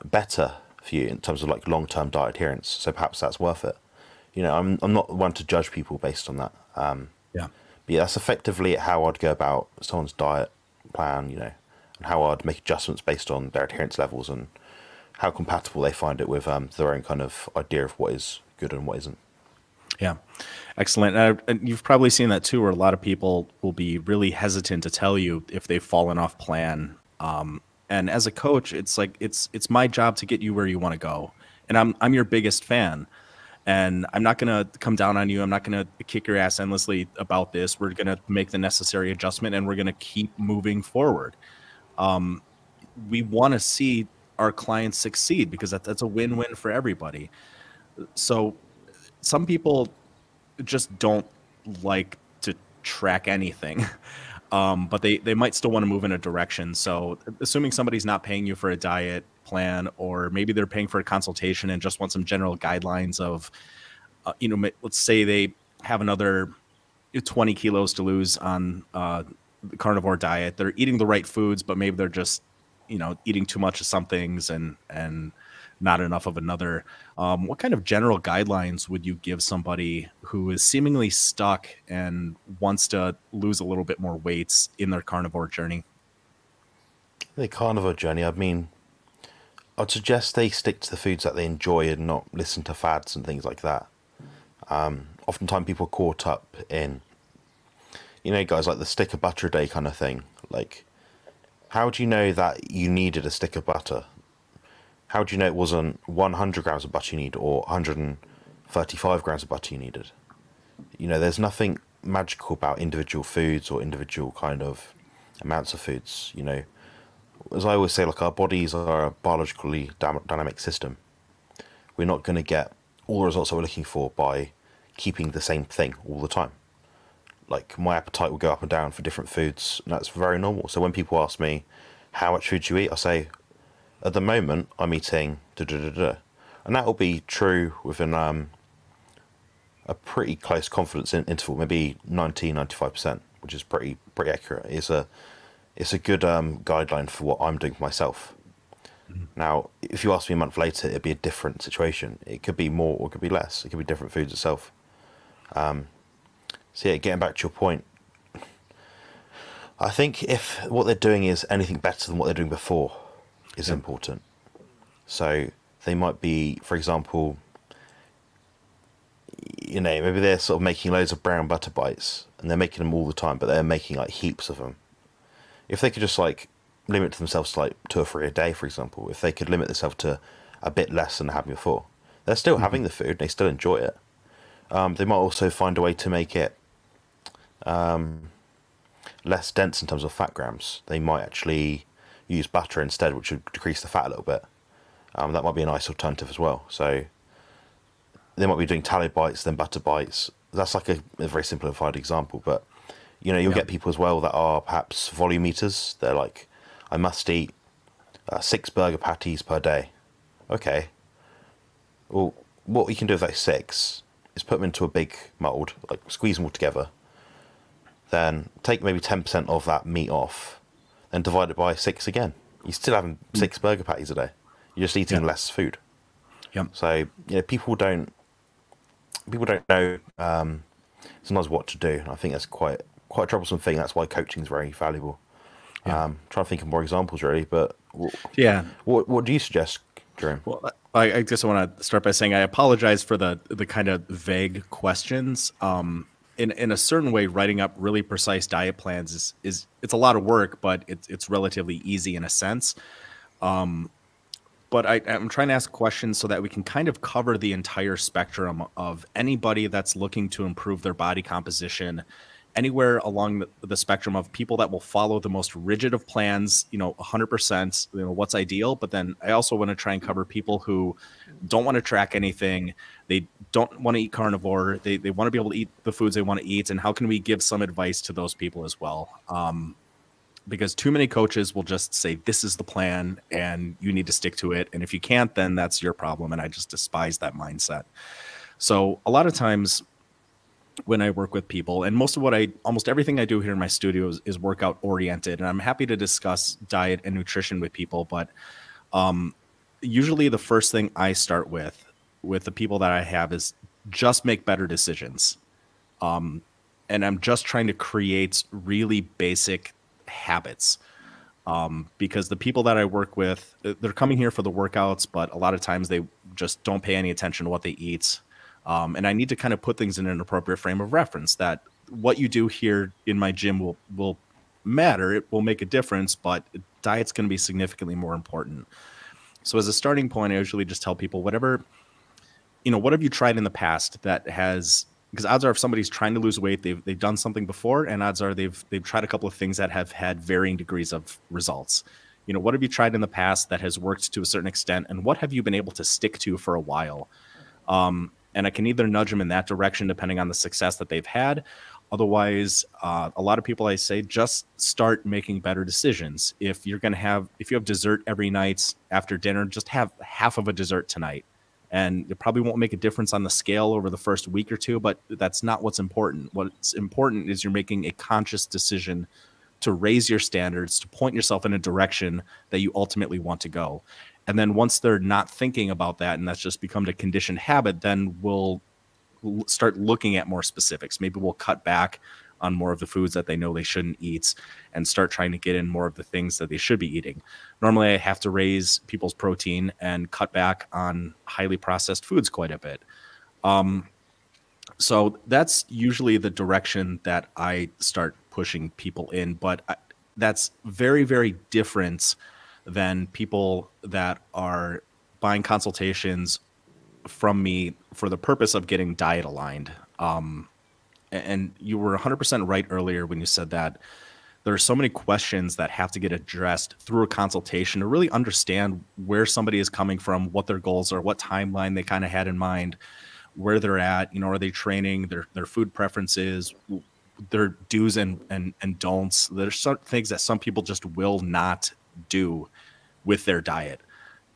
better for you in terms of like long term diet adherence. So perhaps that's worth it. You know, I'm I'm not one to judge people based on that. Um, Yeah. but yeah, that's effectively how I'd go about someone's diet plan. You know, and how I'd make adjustments based on their adherence levels and how compatible they find it with um, their own kind of idea of what is good and what isn't. Yeah, excellent. Uh, and you've probably seen that too, where a lot of people will be really hesitant to tell you if they've fallen off plan. Um, and as a coach, it's like it's it's my job to get you where you want to go, and I'm I'm your biggest fan, and I'm not gonna come down on you. I'm not gonna kick your ass endlessly about this. We're gonna make the necessary adjustment, and we're gonna keep moving forward. Um, we want to see our clients succeed because that, that's a win-win for everybody. So some people just don't like to track anything um, but they, they might still want to move in a direction. So assuming somebody's not paying you for a diet plan or maybe they're paying for a consultation and just want some general guidelines of uh, you know let's say they have another 20 kilos to lose on uh, the carnivore diet. They're eating the right foods but maybe they're just you know eating too much of some things and and not enough of another. Um, what kind of general guidelines would you give somebody who is seemingly stuck and wants to lose a little bit more weights in their carnivore journey? The carnivore journey, I mean, I'd suggest they stick to the foods that they enjoy and not listen to fads and things like that. Um, oftentimes people are caught up in, you know, guys like the stick of butter a day kind of thing. Like, how do you know that you needed a stick of butter? How do you know it wasn't 100 grams of butter you need or 135 grams of butter you needed? You know, there's nothing magical about individual foods or individual kind of amounts of foods. You know, as I always say, like our bodies are a biologically dynamic system. We're not going to get all the results that we're looking for by keeping the same thing all the time. Like my appetite will go up and down for different foods, and that's very normal. So when people ask me how much food you eat, I say at the moment I'm eating da da da da, and that will be true within um, a pretty close confidence in- interval, maybe 90 95 percent, which is pretty pretty accurate. It's a it's a good um, guideline for what I'm doing for myself. Now, if you ask me a month later, it'd be a different situation. It could be more or it could be less. It could be different foods itself. Um, so yeah, getting back to your point, I think if what they're doing is anything better than what they're doing before, is Yeah. important. So they might be, for example, you know, maybe they're sort of making loads of brown butter bites and they're making them all the time, but they're making like heaps of them. If they could just like limit themselves to like two or three a day, for example, if they could limit themselves to a bit less than they had before, they're still having the food, they still enjoy it. Um, they might also find a way to make it um, less dense in terms of fat grams. They might actually use butter instead, which would decrease the fat a little bit. Um, that might be a nice alternative as well. So they might be doing tallow bites, then butter bites. That's like a, a very simplified example, but you know you'll Yeah. get people as well that are perhaps volume eaters. They're like, I must eat uh, six burger patties per day. Okay. Well, what you can do with those six is put them into a big mold, like squeeze them all together. Then take maybe ten percent of that meat off, and divide it by six again. You're still having six burger patties a day. You're just eating Yeah. less food. Yep. So you know, people don't people don't know um, sometimes what to do. And I think that's quite quite a troublesome thing. That's why coaching is very valuable. Yeah. Um, trying to think of more examples really, but Yeah. what what do you suggest, Jerome? Well, I, I just want to start by saying I apologize for the the kind of vague questions. Um, in in a certain way, writing up really precise diet plans is is it's a lot of work, but it's it's relatively easy in a sense. Um, but I, I'm trying to ask questions so that we can kind of cover the entire spectrum of anybody that's looking to improve their body composition anywhere along the, the, spectrum of people that will follow the most rigid of plans, you know, 100%, you know, what's ideal. But then I also want to try and cover people who don't want to track anything. They don't want to eat carnivore. They, they want to be able to eat the foods they want to eat. And how can we give some advice to those people as well? Um, because too many coaches will just say, this is the plan and you need to stick to it. And if you can't, then that's your problem. And I just despise that mindset. So a lot of times, when I work with people. And most of what I, almost everything I do here in my studio is, is workout oriented. And I'm happy to discuss diet and nutrition with people. But um, usually the first thing I start with, with the people that I have, is just make better decisions. Um, and I'm just trying to create really basic habits. Um, because the people that I work with, they're coming here for the workouts, but a lot of times they just don't pay any attention to what they eat um, and I need to kind of put things in an appropriate frame of reference that what you do here in my gym will will matter. It will make a difference, but diet's going to be significantly more important. So as a starting point, I usually just tell people whatever, you know, what have you tried in the past that has because odds are if somebody's trying to lose weight, they've they've done something before, and odds are they've they've tried a couple of things that have had varying degrees of results. You know, what have you tried in the past that has worked to a certain extent, and what have you been able to stick to for a while? Um, and I can either nudge them in that direction depending on the success that they've had. Otherwise, uh, a lot of people I say just start making better decisions. If you're going to have, if you have dessert every night after dinner, just have half of a dessert tonight. And it probably won't make a difference on the scale over the first week or two, but that's not what's important. What's important is you're making a conscious decision to raise your standards, to point yourself in a direction that you ultimately want to go. And then once they're not thinking about that and that's just become a conditioned habit, then we'll start looking at more specifics. Maybe we'll cut back on more of the foods that they know they shouldn't eat and start trying to get in more of the things that they should be eating. Normally, I have to raise people's protein and cut back on highly processed foods quite a bit. Um, so that's usually the direction that I start pushing people in, but I, that's very, very different than people that are buying consultations from me for the purpose of getting diet aligned. Um, and you were 100% right earlier when you said that there are so many questions that have to get addressed through a consultation to really understand where somebody is coming from, what their goals are, what timeline they kind of had in mind, where they're at, you know, are they training, their their food preferences, their do's and and and don'ts. There's some things that some people just will not do with their diet.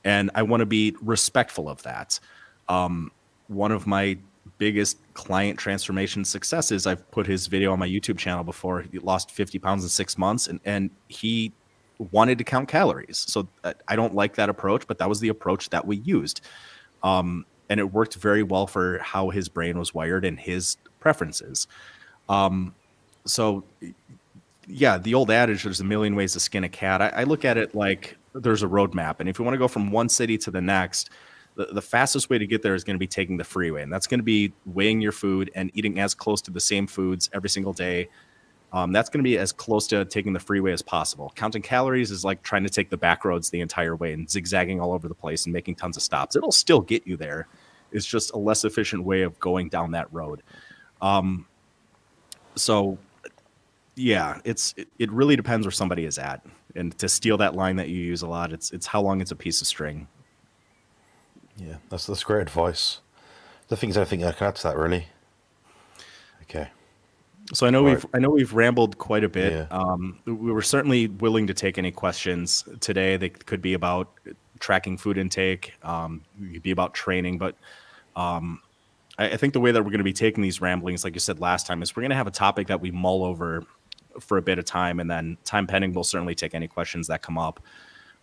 And I want to be respectful of that. Um, one of my biggest client transformation successes, I've put his video on my YouTube channel before. He lost 50 pounds in six months and, and he wanted to count calories. So uh, I don't like that approach, but that was the approach that we used. Um, and it worked very well for how his brain was wired and his preferences. Um, so yeah, the old adage, there's a million ways to skin a cat. I, I look at it like there's a roadmap. And if you want to go from one city to the next, the, the fastest way to get there is going to be taking the freeway. And that's going to be weighing your food and eating as close to the same foods every single day. Um, that's going to be as close to taking the freeway as possible. Counting calories is like trying to take the back roads the entire way and zigzagging all over the place and making tons of stops. It'll still get you there. It's just a less efficient way of going down that road. Um, so yeah, it's it, it really depends where somebody is at. And to steal that line that you use a lot, it's it's how long it's a piece of string. Yeah, that's that's great advice. The things I think I can add to that really. Okay. So I know right. we've I know we've rambled quite a bit. Yeah. Um, we were certainly willing to take any questions today. They could be about tracking food intake, um, could be about training, but um, I, I think the way that we're going to be taking these ramblings, like you said last time, is we're going to have a topic that we mull over for a bit of time, and then time pending, we'll certainly take any questions that come up.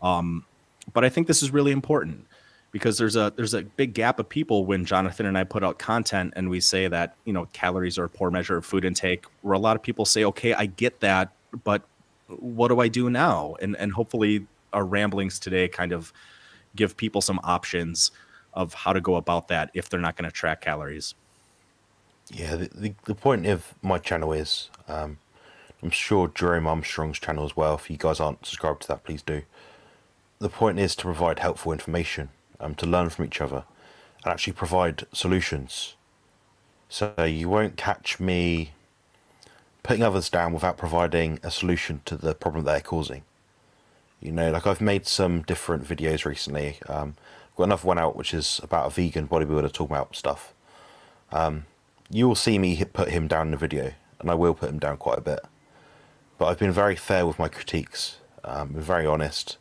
Um, but I think this is really important because there's a there's a big gap of people when Jonathan and I put out content and we say that you know calories are a poor measure of food intake. Where a lot of people say, okay, I get that, but what do I do now? And and hopefully our ramblings today kind of give people some options of how to go about that if they're not going to track calories. Yeah, the, the, the point of my channel is um, I'm sure Jerome Armstrong's channel as well. If you guys aren't subscribed to that, please do. The point is to provide helpful information, um, to learn from each other, and actually provide solutions. So you won't catch me putting others down without providing a solution to the problem they're causing. You know, like I've made some different videos recently. Um, I've got another one out which is about a vegan bodybuilder talking about stuff. Um, you will see me put him down in the video, and I will put him down quite a bit. But I've been very fair with my critiques, um, been very honest,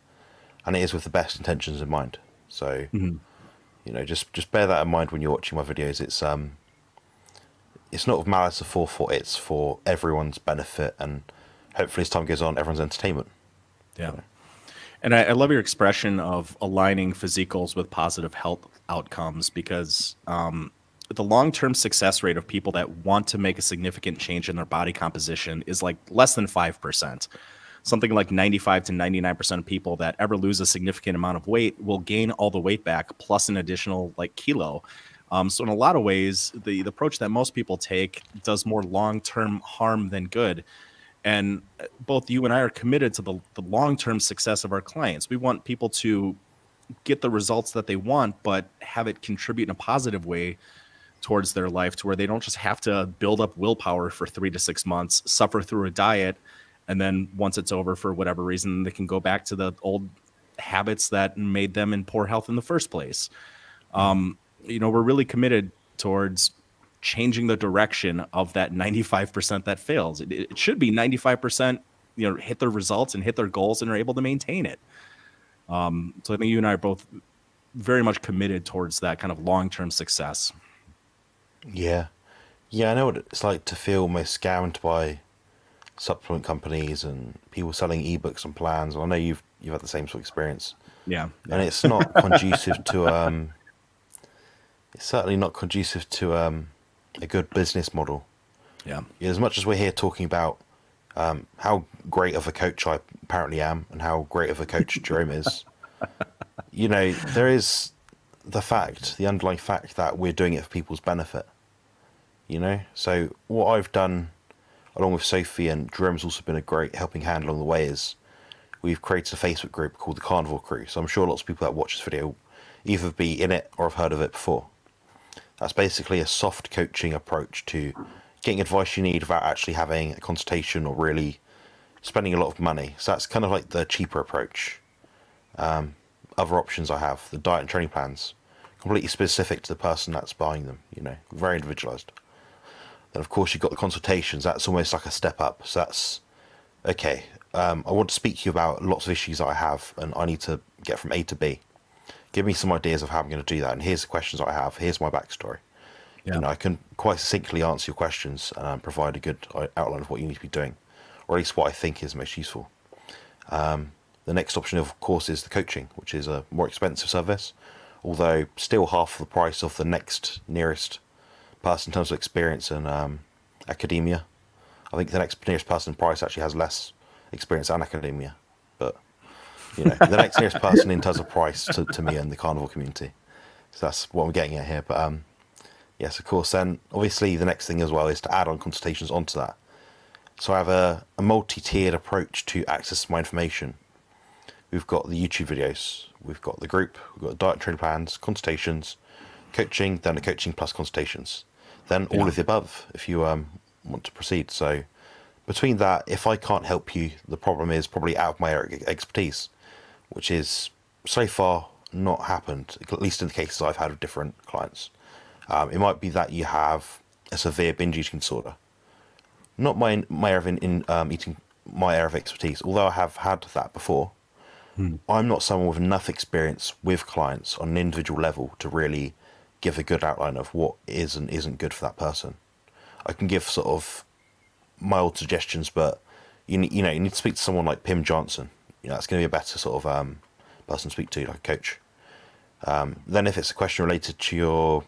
and it is with the best intentions in mind. So, mm-hmm. you know, just just bear that in mind when you're watching my videos. It's um, it's not of malice aforethought. It's for everyone's benefit, and hopefully, as time goes on, everyone's entertainment. Yeah. And I, I, love your expression of aligning physicals with positive health outcomes because um, the long-term success rate of people that want to make a significant change in their body composition is like less than 5%. Something like 95 to 99% of people that ever lose a significant amount of weight will gain all the weight back plus an additional like kilo. Um, so in a lot of ways, the, the approach that most people take does more long-term harm than good. And uh, both you and I are committed to the, the long-term success of our clients. We want people to get the results that they want, but have it contribute in a positive way towards their life to where they don't just have to build up willpower for three to six months, suffer through a diet, and then once it's over for whatever reason, they can go back to the old habits that made them in poor health in the first place. Um, you know, we're really committed towards changing the direction of that 95% that fails. It, it should be 95%, you know, hit their results and hit their goals and are able to maintain it. Um, so I think you and I are both very much committed towards that kind of long-term success. Yeah. Yeah, I know what it's like to feel almost scammed by supplement companies and people selling ebooks and plans. I know you've you've had the same sort of experience. Yeah. And it's not conducive to um it's certainly not conducive to um a good business model. Yeah. yeah as much as we're here talking about um, how great of a coach I apparently am and how great of a coach Jerome is, you know, there is the fact, the underlying fact that we're doing it for people's benefit. You know, so what I've done, along with Sophie and Jerome's also been a great helping hand along the way, is we've created a Facebook group called the Carnivore Crew. So I'm sure lots of people that watch this video either be in it or have heard of it before. That's basically a soft coaching approach to getting advice you need without actually having a consultation or really spending a lot of money. So that's kind of like the cheaper approach. Um, other options I have, the diet and training plans, completely specific to the person that's buying them, you know, very individualized. Then, of course, you've got the consultations. That's almost like a step up. So that's okay. Um, I want to speak to you about lots of issues I have, and I need to get from A to B. Give me some ideas of how I'm going to do that. And here's the questions I have. Here's my backstory. Yeah. You know, I can quite succinctly answer your questions and um, provide a good outline of what you need to be doing, or at least what I think is most useful. Um, the next option, of course, is the coaching, which is a more expensive service, although still half the price of the next nearest person in terms of experience and um, academia. I think the next nearest person in price actually has less experience and academia, but you know, the next nearest person in terms of price to, to me and the carnivore community. So that's what I'm getting at here. But um, yes, of course. Then obviously the next thing as well is to add on consultations onto that. So I have a, a multi-tiered approach to access my information we've got the YouTube videos, we've got the group, we've got diet training plans, consultations, coaching, then the coaching plus consultations, then all yeah. of the above if you um, want to proceed. So between that, if I can't help you, the problem is probably out of my expertise, which is so far not happened, at least in the cases I've had with different clients. Um, it might be that you have a severe binge eating disorder. Not my my area of in, in um, eating my area of expertise, although I have had that before. Hmm. I'm not someone with enough experience with clients on an individual level to really give a good outline of what is and isn't good for that person. I can give sort of mild suggestions, but you you know you need to speak to someone like Pim Johnson. You know that's going to be a better sort of um, person to speak to, like a coach. Um, then if it's a question related to your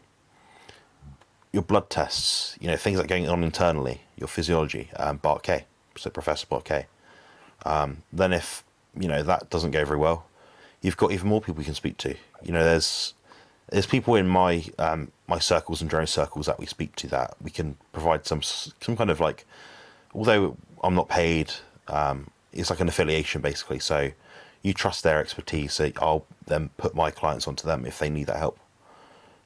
your blood tests, you know things like going on internally, your physiology, um, Bart Kay, so Professor Bart Kay. Um, then if you know that doesn't go very well, you've got even more people you can speak to. You know, there's there's people in my um, my circles and drone circles that we speak to that we can provide some some kind of like, although I'm not paid, um, it's like an affiliation basically. So you trust their expertise, so I'll then put my clients onto them if they need that help.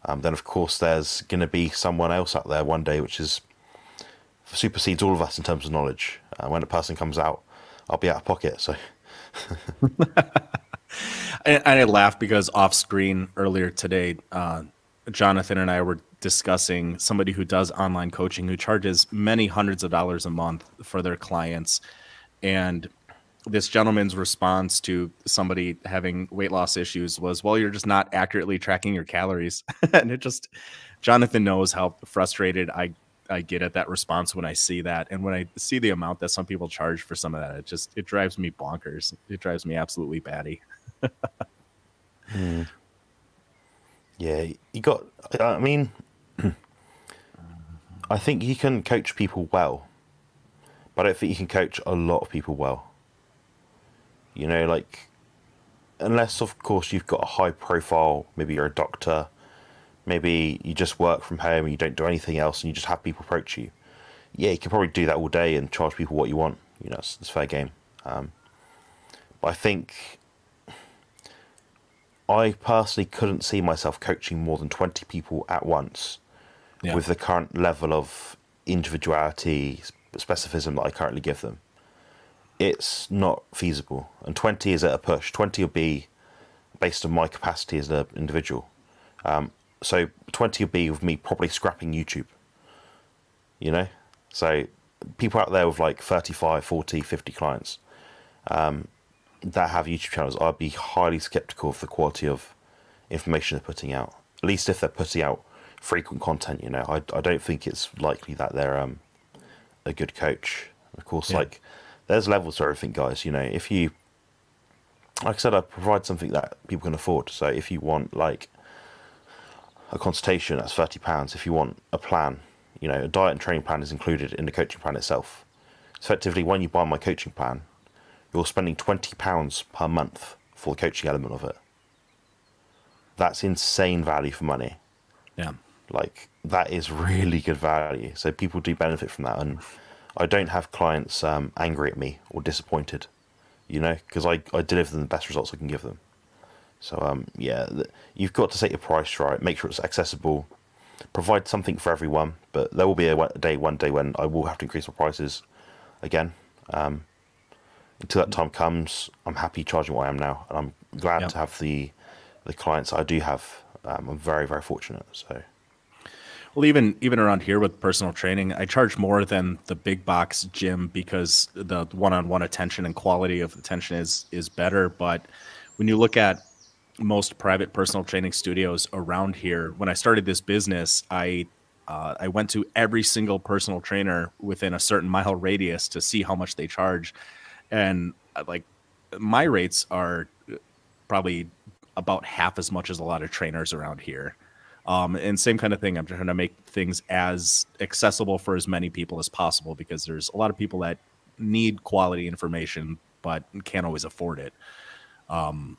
Um, then of course there's going to be someone else out there one day which is supersedes all of us in terms of knowledge. Uh, when a person comes out, I'll be out of pocket. So. and, I laughed because off screen earlier today, uh, Jonathan and I were discussing somebody who does online coaching who charges many hundreds of dollars a month for their clients. And this gentleman's response to somebody having weight loss issues was, well, you're just not accurately tracking your calories. and it just, Jonathan knows how frustrated I, I get at that response when I see that. And when I see the amount that some people charge for some of that, it just, it drives me bonkers. It drives me absolutely batty. hmm. Yeah, you got, I mean, I think you can coach people well, but I don't think you can coach a lot of people well. You know, like, unless, of course, you've got a high profile, maybe you're a doctor, maybe you just work from home and you don't do anything else and you just have people approach you. Yeah, you can probably do that all day and charge people what you want. You know, it's, it's fair game. Um, but I think I personally couldn't see myself coaching more than 20 people at once yeah. with the current level of individuality, specificism that I currently give them it's not feasible. And 20 is at a push. 20 will be based on my capacity as an individual. Um, so 20 would be with me probably scrapping YouTube. You know? So people out there with like 35, 40, 50 clients um, that have YouTube channels, I'd be highly skeptical of the quality of information they're putting out. At least if they're putting out frequent content, you know, I, I don't think it's likely that they're um, a good coach. Of course, yeah. like there's levels to everything, guys. You know, if you, like I said, I provide something that people can afford. So if you want like a consultation, that's thirty pounds. If you want a plan, you know, a diet and training plan is included in the coaching plan itself. So Effectively, when you buy my coaching plan, you're spending twenty pounds per month for the coaching element of it. That's insane value for money. Yeah. Like that is really good value. So people do benefit from that and I don't have clients um, angry at me or disappointed, you know, because I, I deliver them the best results I can give them. So um, yeah, you've got to set your price right, make sure it's accessible, provide something for everyone. But there will be a, day, one day when I will have to increase my prices again. Um, until that time comes, I'm happy charging what I am now, and I'm glad yep. to have the the clients I do have. Um, I'm very very fortunate. So. Well, even even around here with personal training, I charge more than the big box gym because the one-on-one attention and quality of attention is is better. But when you look at most private personal training studios around here, when I started this business, I uh, I went to every single personal trainer within a certain mile radius to see how much they charge, and uh, like my rates are probably about half as much as a lot of trainers around here. Um, and same kind of thing. I'm trying to make things as accessible for as many people as possible because there's a lot of people that need quality information but can't always afford it. Um,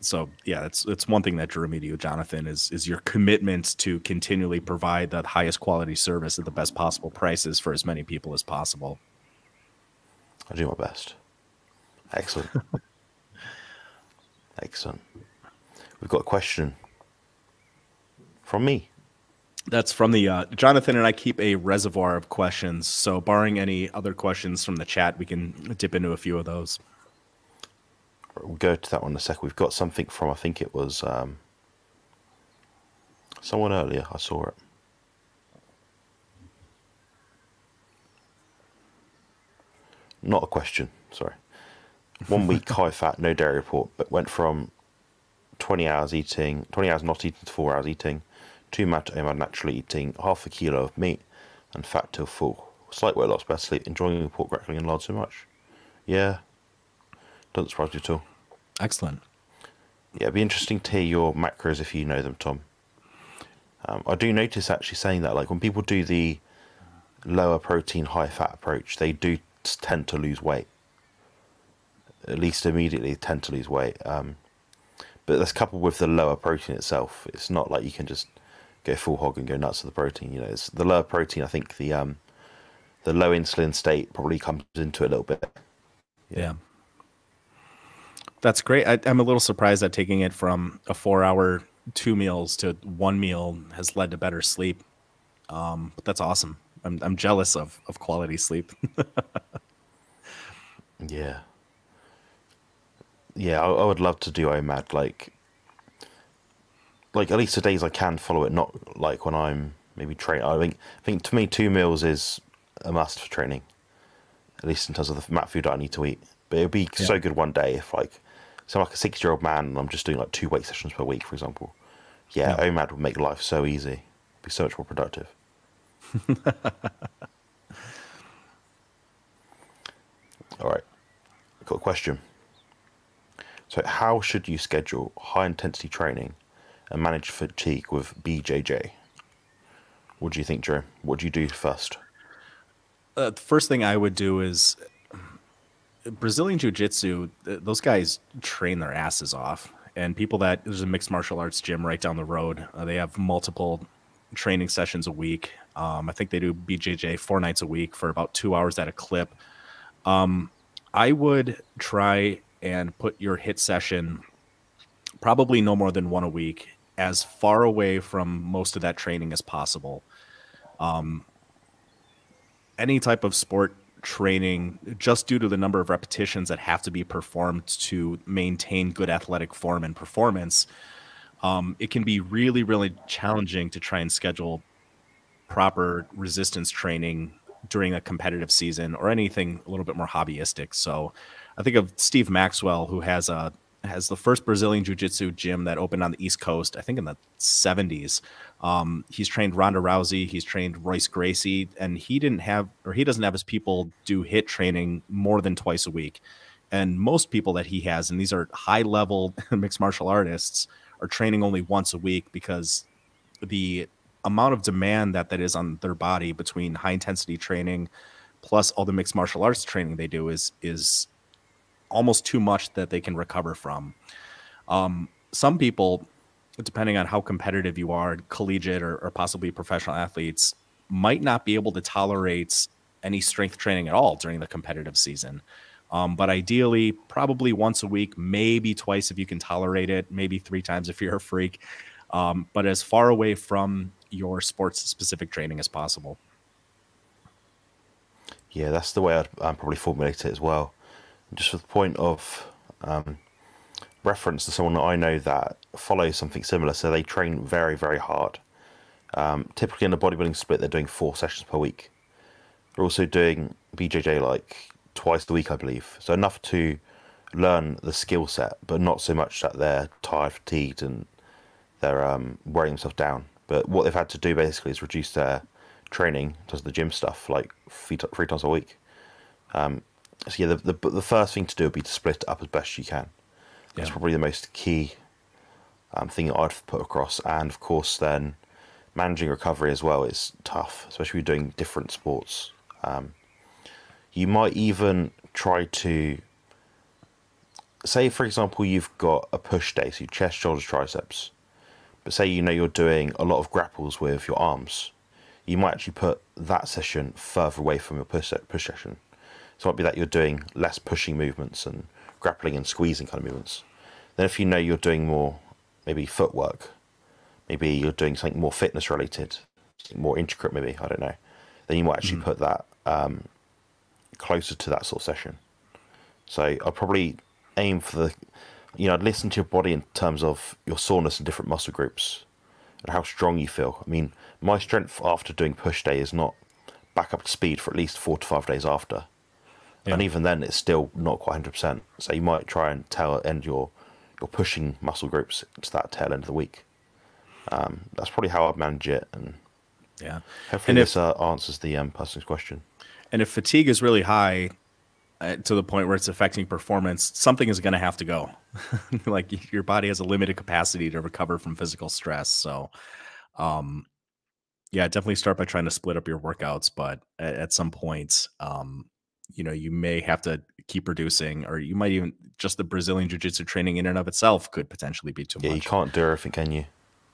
so yeah, that's that's one thing that drew me to you, Jonathan, is is your commitment to continually provide the highest quality service at the best possible prices for as many people as possible. I do my best. Excellent. Excellent. We've got a question from me. That's from the uh, Jonathan and I keep a reservoir of questions. So, barring any other questions from the chat, we can dip into a few of those. We'll go to that one in a second. We've got something from I think it was um, someone earlier. I saw it. Not a question. Sorry. One week high fat, no dairy report, but went from 20 hours eating, 20 hours not eating to four hours eating Two months ago, I'm naturally eating half a kilo of meat and fat till full. Slight weight loss, better sleep, enjoying the pork crackling and lard so much. Yeah, doesn't surprise you at all. Excellent. Yeah, it'd be interesting to hear your macros if you know them, Tom. Um, I do notice actually saying that, like when people do the lower protein, high fat approach, they do tend to lose weight. At least immediately tend to lose weight. Um, but that's coupled with the lower protein itself. It's not like you can just go full hog and go nuts with the protein. You know, it's the lower protein. I think the um, the low insulin state probably comes into it a little bit. Yeah. yeah. That's great. I, am a little surprised that taking it from a four hour two meals to one meal has led to better sleep. Um, but that's awesome. I'm I'm jealous of of quality sleep. yeah. Yeah, I, I would love to do OMAD like like at least the days I can follow it, not like when I'm maybe train. I think I think to me two meals is a must for training, at least in terms of the amount food I need to eat. But it'd be yeah. so good one day if like so I'm like a six year old man and I'm just doing like two weight sessions per week, for example. Yeah, yeah. OMAD would make life so easy, be so much more productive. All right, I've got a question. So, how should you schedule high intensity training and manage fatigue with BJJ? What do you think, Joe? What do you do first? Uh, the first thing I would do is Brazilian Jiu Jitsu, those guys train their asses off. And people that there's a mixed martial arts gym right down the road. Uh, they have multiple training sessions a week. Um, I think they do BJJ four nights a week for about two hours at a clip. Um, I would try and put your HIT session probably no more than one a week as far away from most of that training as possible. Um, any type of sport training, just due to the number of repetitions that have to be performed to maintain good athletic form and performance, um, it can be really, really challenging to try and schedule proper resistance training during a competitive season or anything a little bit more hobbyistic. So I think of Steve Maxwell, who has a has the first Brazilian Jiu Jitsu gym that opened on the East Coast, I think in the 70s. Um, he's trained Ronda Rousey, he's trained Royce Gracie, and he didn't have, or he doesn't have his people do HIT training more than twice a week. And most people that he has, and these are high level mixed martial artists, are training only once a week because the amount of demand that that is on their body between high intensity training plus all the mixed martial arts training they do is is almost too much that they can recover from. Um, some people, depending on how competitive you are, collegiate or, or possibly professional athletes, might not be able to tolerate any strength training at all during the competitive season. Um, but ideally, probably once a week, maybe twice if you can tolerate it, maybe three times if you're a freak. Um, but as far away from your sports specific training as possible. Yeah, that's the way I'd, I'd probably formulate it as well just for the point of um, reference to someone that I know that follows something similar. So they train very, very hard. Um, typically in a bodybuilding split, they're doing four sessions per week. They're also doing BJJ like twice a week, I believe. So enough to learn the skill set, but not so much that they're tired, fatigued, and they're um, wearing themselves down. But what they've had to do basically is reduce their training, does the gym stuff, like three, times a week. Um, so yeah, the, the, the first thing to do would be to split it up as best you can. That's yeah. probably the most key um, thing that I'd put across. And of course, then managing recovery as well is tough, especially if you're doing different sports. Um, you might even try to say, for example, you've got a push day, so chest, shoulders, triceps. But say you know you're doing a lot of grapples with your arms, you might actually put that session further away from your push push session. So it might be that you're doing less pushing movements and grappling and squeezing kind of movements. Then if you know you're doing more, maybe footwork, maybe you're doing something more fitness related, more intricate, maybe I don't know. Then you might actually mm. put that um, closer to that sort of session. So I'd probably aim for the, you know, I'd listen to your body in terms of your soreness in different muscle groups and how strong you feel. I mean, my strength after doing push day is not back up to speed for at least four to five days after. Yeah. And even then, it's still not quite hundred percent. So you might try and tail end your your pushing muscle groups to that tail end of the week. Um, that's probably how I'd manage it, and yeah, hopefully and this uh, answers the um, person's question. And if fatigue is really high uh, to the point where it's affecting performance, something is going to have to go. like your body has a limited capacity to recover from physical stress, so. Um, yeah, definitely start by trying to split up your workouts, but at, at some point, um, you know you may have to keep reducing or you might even just the brazilian jiu-jitsu training in and of itself could potentially be too yeah, much. you can't do everything can you?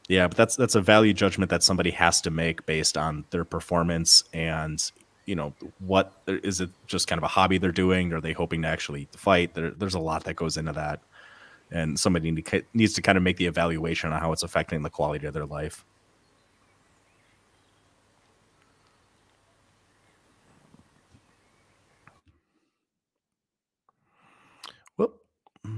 Yeah but that's that's a value judgment that somebody has to make based on their performance and you know what is it just kind of a hobby they're doing? Are they hoping to actually fight? There, there's a lot that goes into that. And somebody needs to kind of make the evaluation on how it's affecting the quality of their life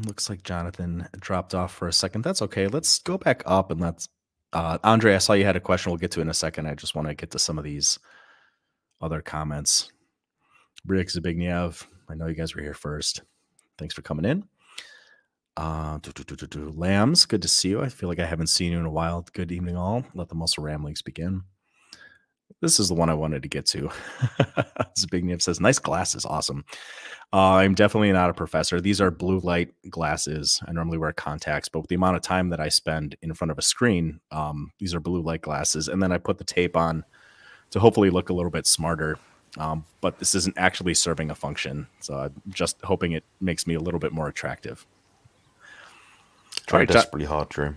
looks like Jonathan dropped off for a second. That's okay. Let's go back up and let's. Uh, Andre, I saw you had a question. We'll get to in a second. I just want to get to some of these other comments. Rick Zbigniew, I know you guys were here first. Thanks for coming in. Uh, do, do, do, Lambs, good to see you. I feel like I haven't seen you in a while. Good evening, all. Let the muscle ramblings begin. This is the one I wanted to get to. Zbigniew says, nice glasses. Awesome. Uh, I'm definitely not a professor. These are blue light glasses. I normally wear contacts, but with the amount of time that I spend in front of a screen, um, these are blue light glasses. And then I put the tape on to hopefully look a little bit smarter. Um, but this isn't actually serving a function. So I'm just hoping it makes me a little bit more attractive. Try right, desperately hard, Drew.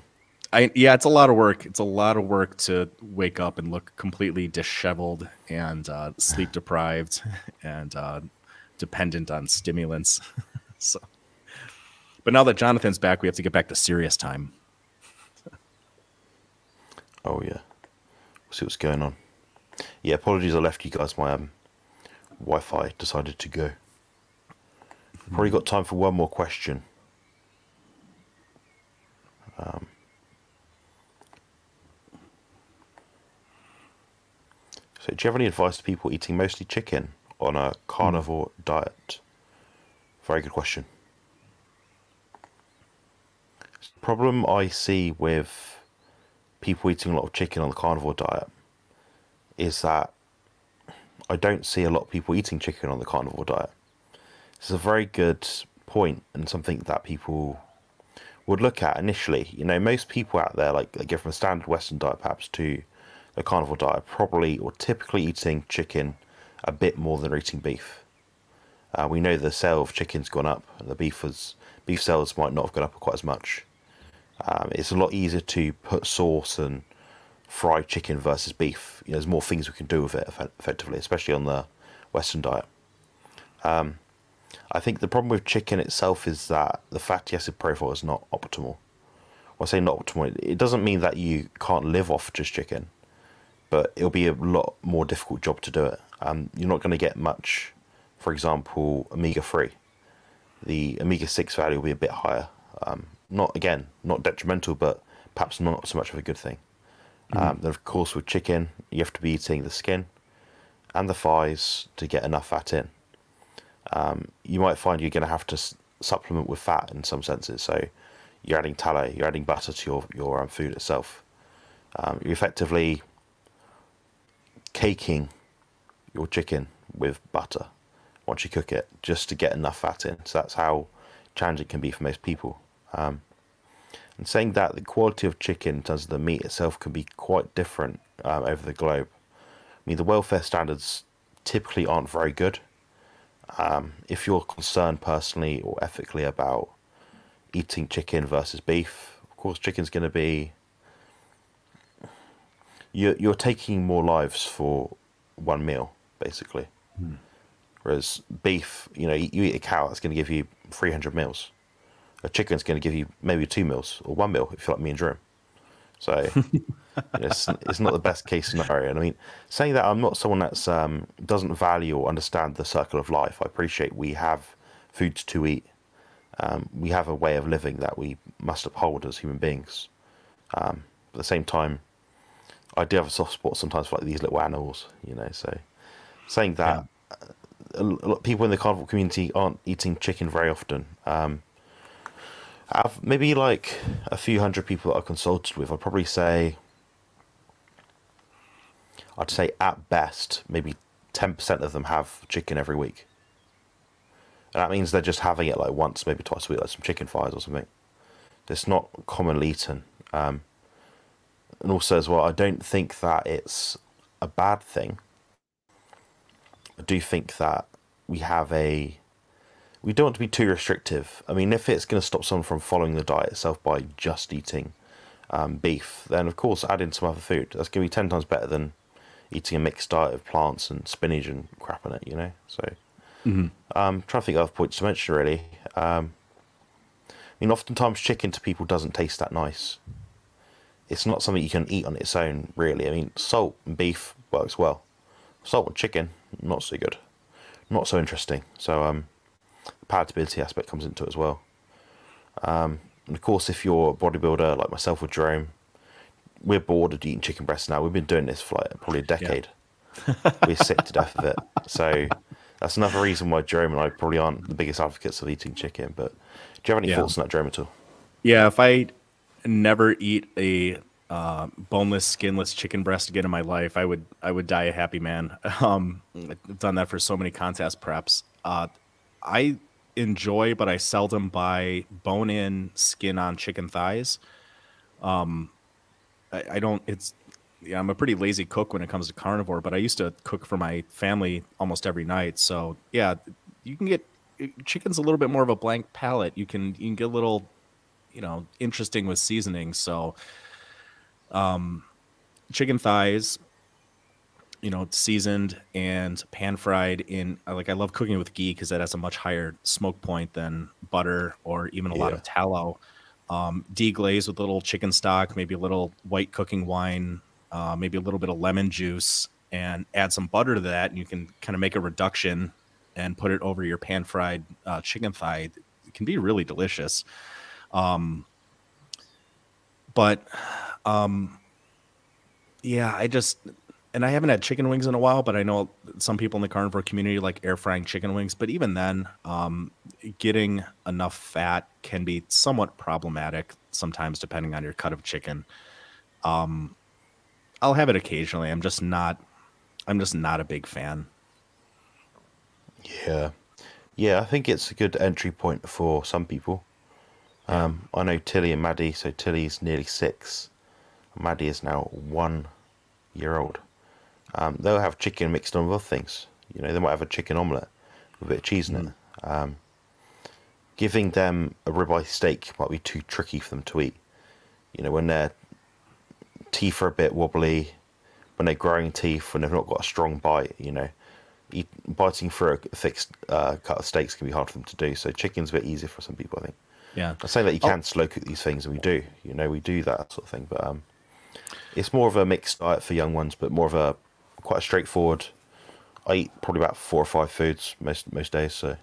I yeah, it's a lot of work. It's a lot of work to wake up and look completely disheveled and uh, sleep deprived and uh, dependent on stimulants. so, but now that Jonathan's back, we have to get back to serious time. oh yeah, we'll see what's going on. Yeah, apologies, I left you guys. My um, Wi-Fi decided to go. Probably got time for one more question. So, do you have any advice to people eating mostly chicken on a carnivore mm. diet? Very good question. The problem I see with people eating a lot of chicken on the carnivore diet is that I don't see a lot of people eating chicken on the carnivore diet. It's a very good point and something that people would look at initially. You know, most people out there, like they go from a standard Western diet perhaps to a carnivore diet probably or typically eating chicken a bit more than eating beef. Uh, we know the sale of chicken's gone up, and the beef was beef sales might not have gone up quite as much. Um, it's a lot easier to put sauce and fry chicken versus beef. You know, there's more things we can do with it effectively, especially on the Western diet. Um, I think the problem with chicken itself is that the fatty acid profile is not optimal. When I say not optimal, it doesn't mean that you can't live off just chicken but it'll be a lot more difficult job to do it. Um, you're not going to get much, for example, omega three. The omega six value will be a bit higher. Um, not again, not detrimental, but perhaps not so much of a good thing. Mm-hmm. Um, then, of course, with chicken, you have to be eating the skin and the thighs to get enough fat in. Um, you might find you're going to have to s- supplement with fat in some senses. So you're adding tallow, you're adding butter to your your um, food itself. Um, you're effectively caking your chicken with butter once you cook it, just to get enough fat in. So that's how challenging it can be for most people. Um, and saying that the quality of chicken in terms of the meat itself can be quite different um, over the globe. I mean, the welfare standards typically aren't very good. Um, if you're concerned personally or ethically about eating chicken versus beef, of course, chicken's going to be you're you're taking more lives for one meal, basically. Mm. Whereas beef, you know, you, eat a cow, that's going to give you 300 meals. A chicken's going to give you maybe two meals or one meal if you're like me and Drew. So you know, it's, it's not the best case scenario. And I mean, saying that I'm not someone that's um, doesn't value or understand the circle of life. I appreciate we have foods to eat. Um, we have a way of living that we must uphold as human beings. Um, at the same time, I do have a soft spot sometimes for like these little animals, you know. So saying that, yeah. a lot of people in the carnivore community aren't eating chicken very often. Um, I've maybe like a few hundred people that I've consulted with, I'd probably say, I'd say at best, maybe ten percent of them have chicken every week, and that means they're just having it like once, maybe twice a week, like some chicken fries or something. It's not commonly eaten. Um, and also as well, I don't think that it's a bad thing. I do think that we have a we don't want to be too restrictive. I mean, if it's going to stop someone from following the diet itself by just eating um, beef, then of course add in some other food. That's going to be ten times better than eating a mixed diet of plants and spinach and crap in it. You know, so mm-hmm. um, trying to think of other points to mention. Really, um, I mean, oftentimes chicken to people doesn't taste that nice it's not something you can eat on its own, really. I mean, salt and beef works well. Salt and chicken, not so good. Not so interesting. So, um, the palatability aspect comes into it as well. Um, and of course, if you're a bodybuilder like myself or Jerome, we're bored of eating chicken breasts now. We've been doing this for like probably a decade. we're sick to death of it. So that's another reason why Jerome and I probably aren't the biggest advocates of eating chicken. But do you have any Yeah. thoughts on that, Jerome, at all? Yeah, if I never eat a uh, boneless, skinless chicken breast again in my life, I would I would die a happy man. Um, I've done that for so many contest preps. Uh, I enjoy, but I seldom buy bone-in, skin-on chicken thighs. Um, I, I don't. It's yeah, I'm a pretty lazy cook when it comes to carnivore, but I used to cook for my family almost every night. So yeah, you can get chicken's a little bit more of a blank palate. You can you can get a little you know interesting with seasoning. So um chicken thighs you know seasoned and pan fried in like i love cooking with ghee because that has a much higher smoke point than butter or even a lot of tallow. Um deglazed with a little chicken stock maybe a little white cooking wine uh, maybe a little bit of lemon juice and add some butter to that and you can kind of make a reduction and put it over your pan fried uh, chicken thigh. It can be really delicious um, but um, yeah, I just and I haven't had chicken wings in a while, but I know some people in the carnivore community like air frying chicken wings. But even then, um, getting enough fat can be somewhat problematic sometimes, depending on your cut of chicken. Um, I'll have it occasionally. I'm just not. I'm just not a big fan. Yeah, yeah. I think it's a good entry point for some people. Um, I know Tilly and Maddie. So Tilly's nearly six. Maddie is now one year old. Um, they'll have chicken mixed on with other things. You know, they might have a chicken omelette with a bit of cheese in it. Um, giving them a ribeye steak might be too tricky for them to eat. You know, when their teeth are a bit wobbly, when they're growing teeth, when they've not got a strong bite, you know, eat, biting through a fixed uh, cut of steaks can be hard for them to do. So chicken's a bit easier for some people, I think. Yeah, I say that you Oh. can slow cook these things, and we do. You know, we do that sort of thing. But um, it's more of a mixed diet for young ones, but more of a quite a straightforward. I eat probably about four or five foods most most days. So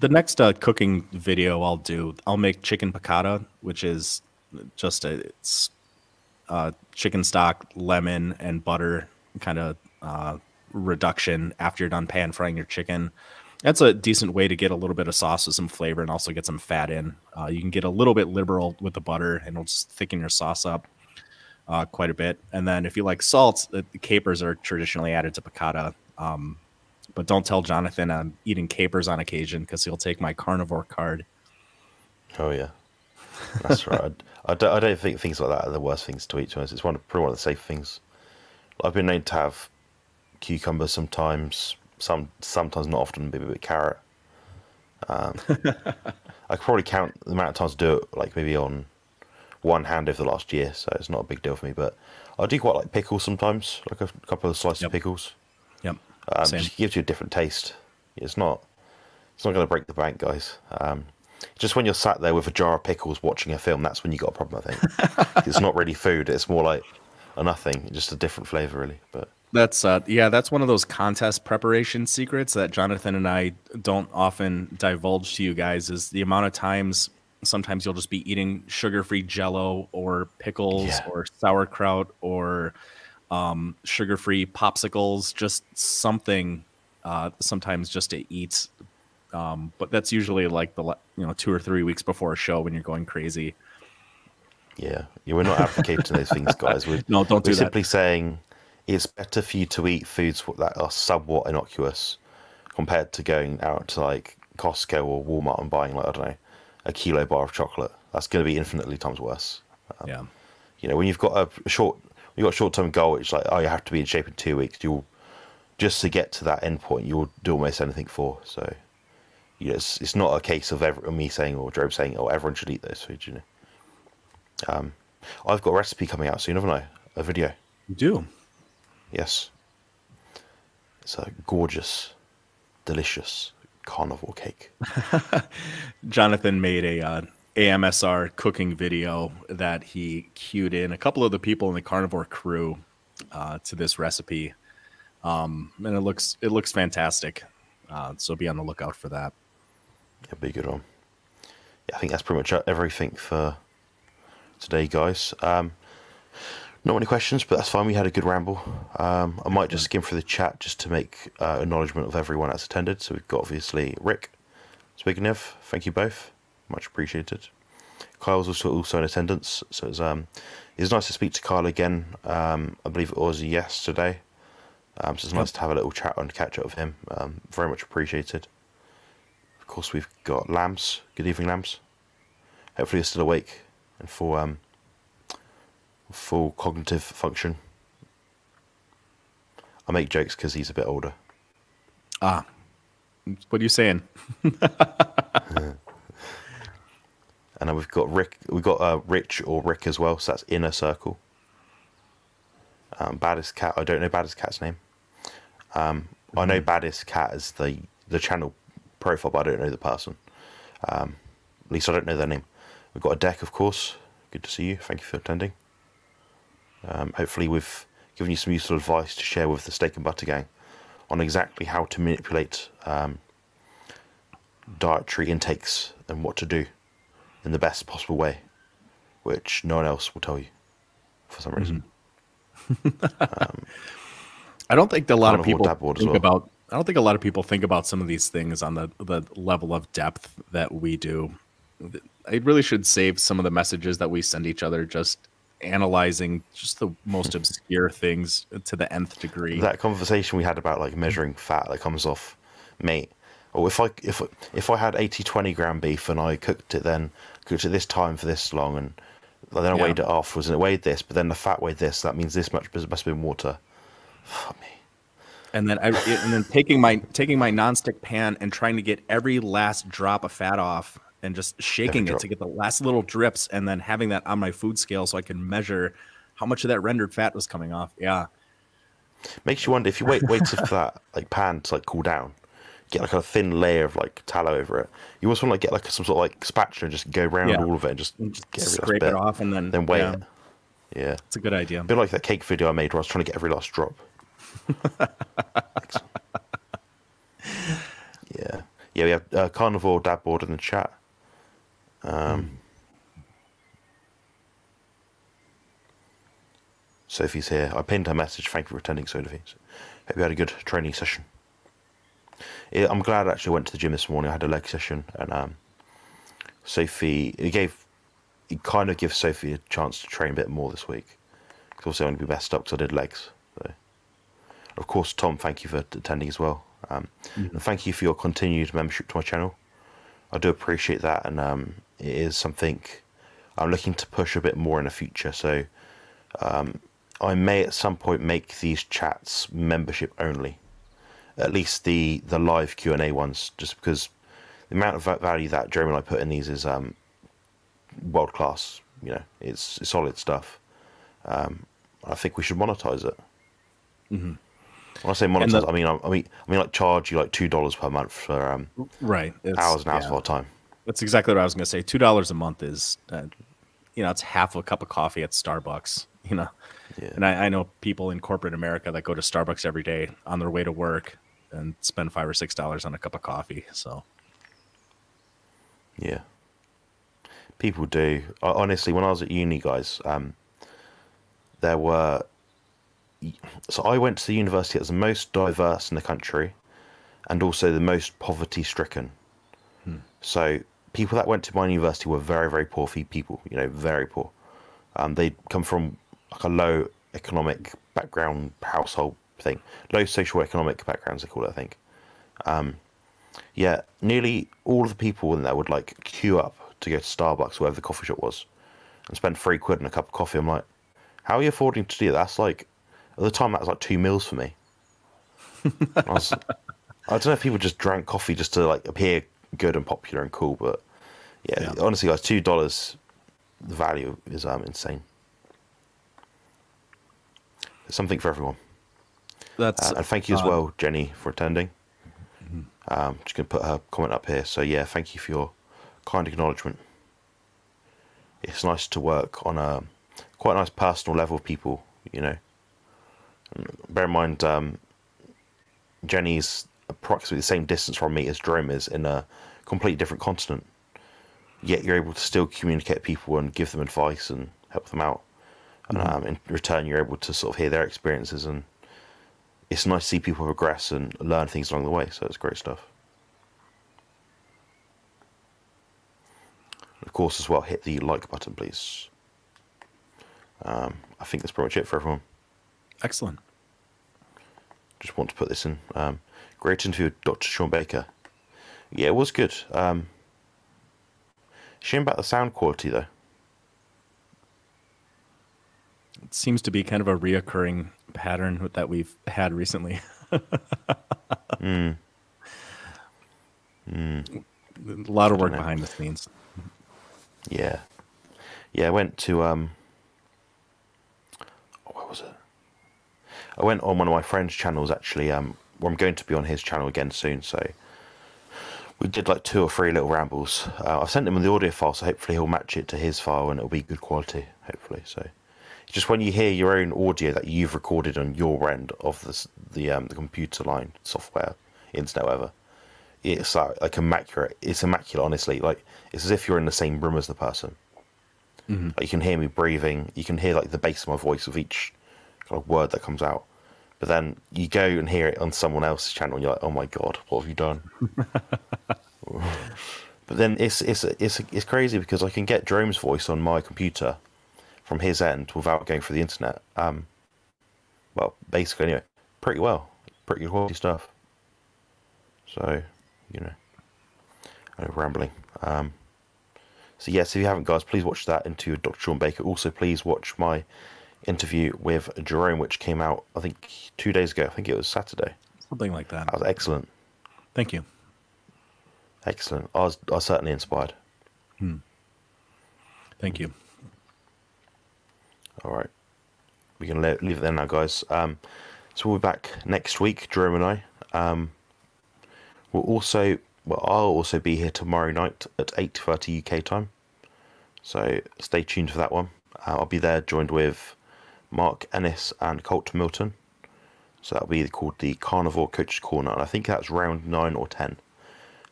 the next uh, cooking video I'll do, I'll make chicken piccata, which is just a it's uh, chicken stock, lemon, and butter kind of uh, reduction after you're done pan frying your chicken. That's a decent way to get a little bit of sauce with some flavor and also get some fat in. Uh, you can get a little bit liberal with the butter and it'll just thicken your sauce up uh, quite a bit. And then if you like salt, the, the capers are traditionally added to piccata. Um, but don't tell Jonathan I'm eating capers on occasion because he'll take my carnivore card. oh yeah, that's right. I, don't, I don't think things like that are the worst things to eat. To honest, it's one probably one of the safe things. I've been known to have cucumbers sometimes, some sometimes not often, maybe a bit carrot. Um, I could probably count the amount of times I do it, like maybe on one hand over the last year, so it's not a big deal for me. But I do quite like pickles sometimes, like a couple of slices Yep. pickles. Yep. Um, just gives you a different taste. It's not, it's not going to break the bank, guys. Um, just when you're sat there with a jar of pickles watching a film, that's when you got a problem. I think it's not really food; it's more like a nothing, just a different flavor, really. But That's uh yeah, that's one of those contest preparation secrets that Jonathan and I don't often divulge to you guys is the amount of times sometimes you'll just be eating sugar-free jello or pickles Yeah. or sauerkraut or um, sugar-free popsicles, just something uh, sometimes just to eat. Um, but that's usually like the you know two or three weeks before a show when you're going crazy. yeah, yeah, we're not advocating those things, guys. We're, No, don't do we're that. simply saying it's better for you to eat foods that are somewhat innocuous compared to going out to like Costco or Walmart and buying like I don't know a kilo bar of chocolate. That's going to be infinitely times worse. yeah. You know, when you've got a short, you got a short-term goal, it's like, oh, you have to be in shape in two weeks. You'll just to get to that end point, you'll do almost anything for. So, you know, it's, it's not a case of ever, me saying or Job saying, oh, everyone should eat those foods. You know, um, I've got a recipe coming out soon, haven't I? A video. You do. Yes. It's a gorgeous, delicious carnivore cake. Jonathan made a uh, AMSR cooking video that he cued in a couple of the people in the carnivore crew uh, to this recipe, um, and it looks it looks fantastic. Uh, so be on the lookout for that. It'll be a good one. yeah, I think that's pretty much everything for today, guys. Um, not many questions, but that's fine. We had a good ramble. Um, I might just skim through the chat just to make uh, acknowledgement of everyone that's attended. So we've got obviously Rick, Zbigniew, thank you both, much appreciated. Kyle's also also in attendance, so it's um, it's nice to speak to Kyle again. Um, I believe it was yesterday. Um, so it's nice to have a little chat and catch up with him. Um, very much appreciated. Of course, we've got Lambs. Good evening, Lambs. Hopefully, you're still awake and for um, full cognitive function. I make jokes because he's a bit older. Ah, what are you saying? And then we've got Rick. We've got uh, Rich or Rick as well. So that's inner circle. Um, baddest cat. I don't know baddest cat's name. Um, I know baddest cat is the the channel profile, but I don't know the person. Um, at least I don't know their name. We've got a deck, of course. Good to see you. Thank you for attending. Um, hopefully, we've given you some useful advice to share with the steak and butter gang on exactly how to manipulate um, dietary intakes and what to do in the best possible way, which no one else will tell you for some reason. I don't think a lot of people dab board as think well. about. I don't think a lot of people think about some of these things on the the level of depth that we do. I really should save some of the messages that we send each other, just analyzing just the most obscure things to the nth degree. that conversation we had about like measuring fat that comes off meat or if i if if i had 80 20 gram beef and i cooked it then cooked it this time for this long and then i Yeah. weighed it off was it weighed this but then the fat weighed this that means this much must have been water fuck me and then I, and then taking my taking my nonstick pan and trying to get every last drop of fat off and just shaking it to get the last little drips and then having that on my food scale so I can measure how much of that rendered fat was coming off. Yeah. makes you wonder if you wait wait for that like pan to like cool down get like a thin layer of like tallow over it you also want to like, get like some sort of like spatula and just go around Yeah. all of it and just, And just get scrape it off and then then weigh yeah, it yeah It's a good idea. A bit like that cake video I made where I was trying to get every last drop. yeah. Yeah, we have uh, Carnivore Dad Board in the chat. Um, Sophie's here. I pinned her message. Thank you for attending, Sophie. Hope you had a good training session. Yeah, I'm glad I actually went to the gym this morning. I had a leg session, and um, Sophie, it gave, it kind of gives Sophie a chance to train a bit more this week. Because also, I'm going to be best up because I did legs. So. Of course, Tom, thank you for attending as well. Um, And thank you for your continued membership to my channel. I do appreciate that, and um, it is something I'm looking to push a bit more in the future. So um, I may at some point make these chats membership only, at least the the live Q and A ones, just because the amount of value that Jeremy and I put in these is um, world class. You know, it's, it's solid stuff. Um, I think we should monetize it. When I say monetize, the- I mean I, I mean I mean like charge you like two dollars per month for um, Right. It's- hours and hours yeah. of our time. That's exactly what I was going to say. Two dollars a month is, uh, you know, it's half a cup of coffee at Starbucks. You know, Yeah. and I, I know people in corporate America that go to Starbucks every day on their way to work and spend five or six dollars on a cup of coffee. So Yeah. People do. I- Honestly, when I was at uni, guys, um, there were. So I went to the university that's the most diverse in the country and also the most poverty stricken. So people that went to my university were very, very poor people, you know, very poor. Um, they'd come from like a low economic background household thing, low social economic backgrounds, they call it, I think. Yeah, nearly all of the people in there would like queue up to go to Starbucks, wherever the coffee shop was, and spend three quid on a cup of coffee. I'm like, how are you affording to do that? That's like, at the time, that was like two meals for me. I, was, I don't know if people just drank coffee just to like appear good and popular and cool, but yeah, Yeah. honestly, guys, two dollars, the value is um insane. There's something for everyone. that's Uh, and thank you as uh, well, Jenny, for attending. Um, just going to put her comment up here. So, yeah, thank you for your kind acknowledgement. It's nice to work on a quite nice personal level with people, you know. Bear in mind, um, Jenny's approximately the same distance from me as Jerome is in a completely different continent. yet you're able to still communicate with people and give them advice and help them out. And um, in return, you're able to sort of hear their experiences, and it's nice to see people progress and learn things along the way. So it's great stuff. Of course, as well, hit the like button, please. Um, I think that's pretty much it for everyone. Excellent. Just want to put this in. Um, great interview with Dr. Shawn Baker. Yeah, it was good. Um, shame about the sound quality, though. It seems to be kind of a reoccurring pattern that we've had recently. Mm. A lot of work behind the scenes. Yeah. Yeah, I went to um oh, what was it? I went on one of my friend's channels actually, um where I'm going to be on his channel again soon, so we did like two or three little rambles. Uh, I've sent him the audio file, so hopefully he'll match it to his file and it'll be good quality, hopefully. So it's just when you hear your own audio that you've recorded on your end of the the um the computer line software, internet, whatever, it's like, like immaculate. It's immaculate, honestly. Like it's as if you're in the same room as the person. Like, you can hear me breathing. You can hear like the bass of my voice of each kind of word that comes out. But then you go and hear it on someone else's channel, and you're like, "Oh my god, what have you done?" but then it's it's it's it's crazy because I can get Jerome's voice on my computer from his end without going through the internet. Um, well, basically, anyway, pretty well, pretty good quality stuff. So, you know, I'm rambling. Um, so yes, if you haven't, guys, please watch that into Dr. Shawn Baker. Also, please watch my interview with Jerome, which came out I think two days ago. I think it was Saturday. Something like that. That was excellent, Thank you. excellent. I was I was certainly inspired. Hmm. Thank you. All right, we can le- leave it there now, guys. Um, so we'll be back next week, Jerome and I. Um, we'll also, well, I'll also be here tomorrow night at eight thirty UK time. So stay tuned for that one. Uh, I'll be there, joined with Mark Ennis and Colt Milton. So that'll be called the Carnivore Coaches Corner, and I think that's round nine or ten.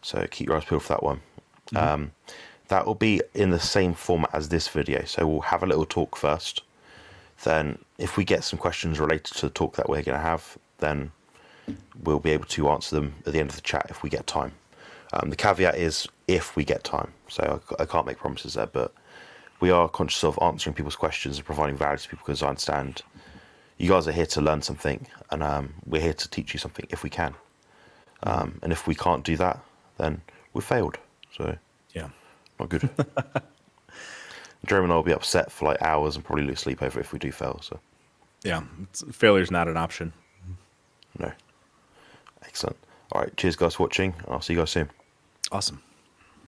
So keep your eyes peeled for that one. Um, that will be in the same format as this video. So we'll have a little talk first. Then, if we get some questions related to the talk that we're going to have, then we'll be able to answer them at the end of the chat if we get time. Um, the caveat is if we get time. So I, I can't make promises there, but we are conscious of answering people's questions and providing value to people because I understand you guys are here to learn something, and um, we're here to teach you something if we can. Um, and if we can't do that, then we've failed. So Yeah. not good. Jeremy and I will be upset for like hours and probably lose sleep over if we do fail. So Yeah. failure is not an option. no, excellent. All right, cheers guys for watching. I'll see you guys soon. Awesome.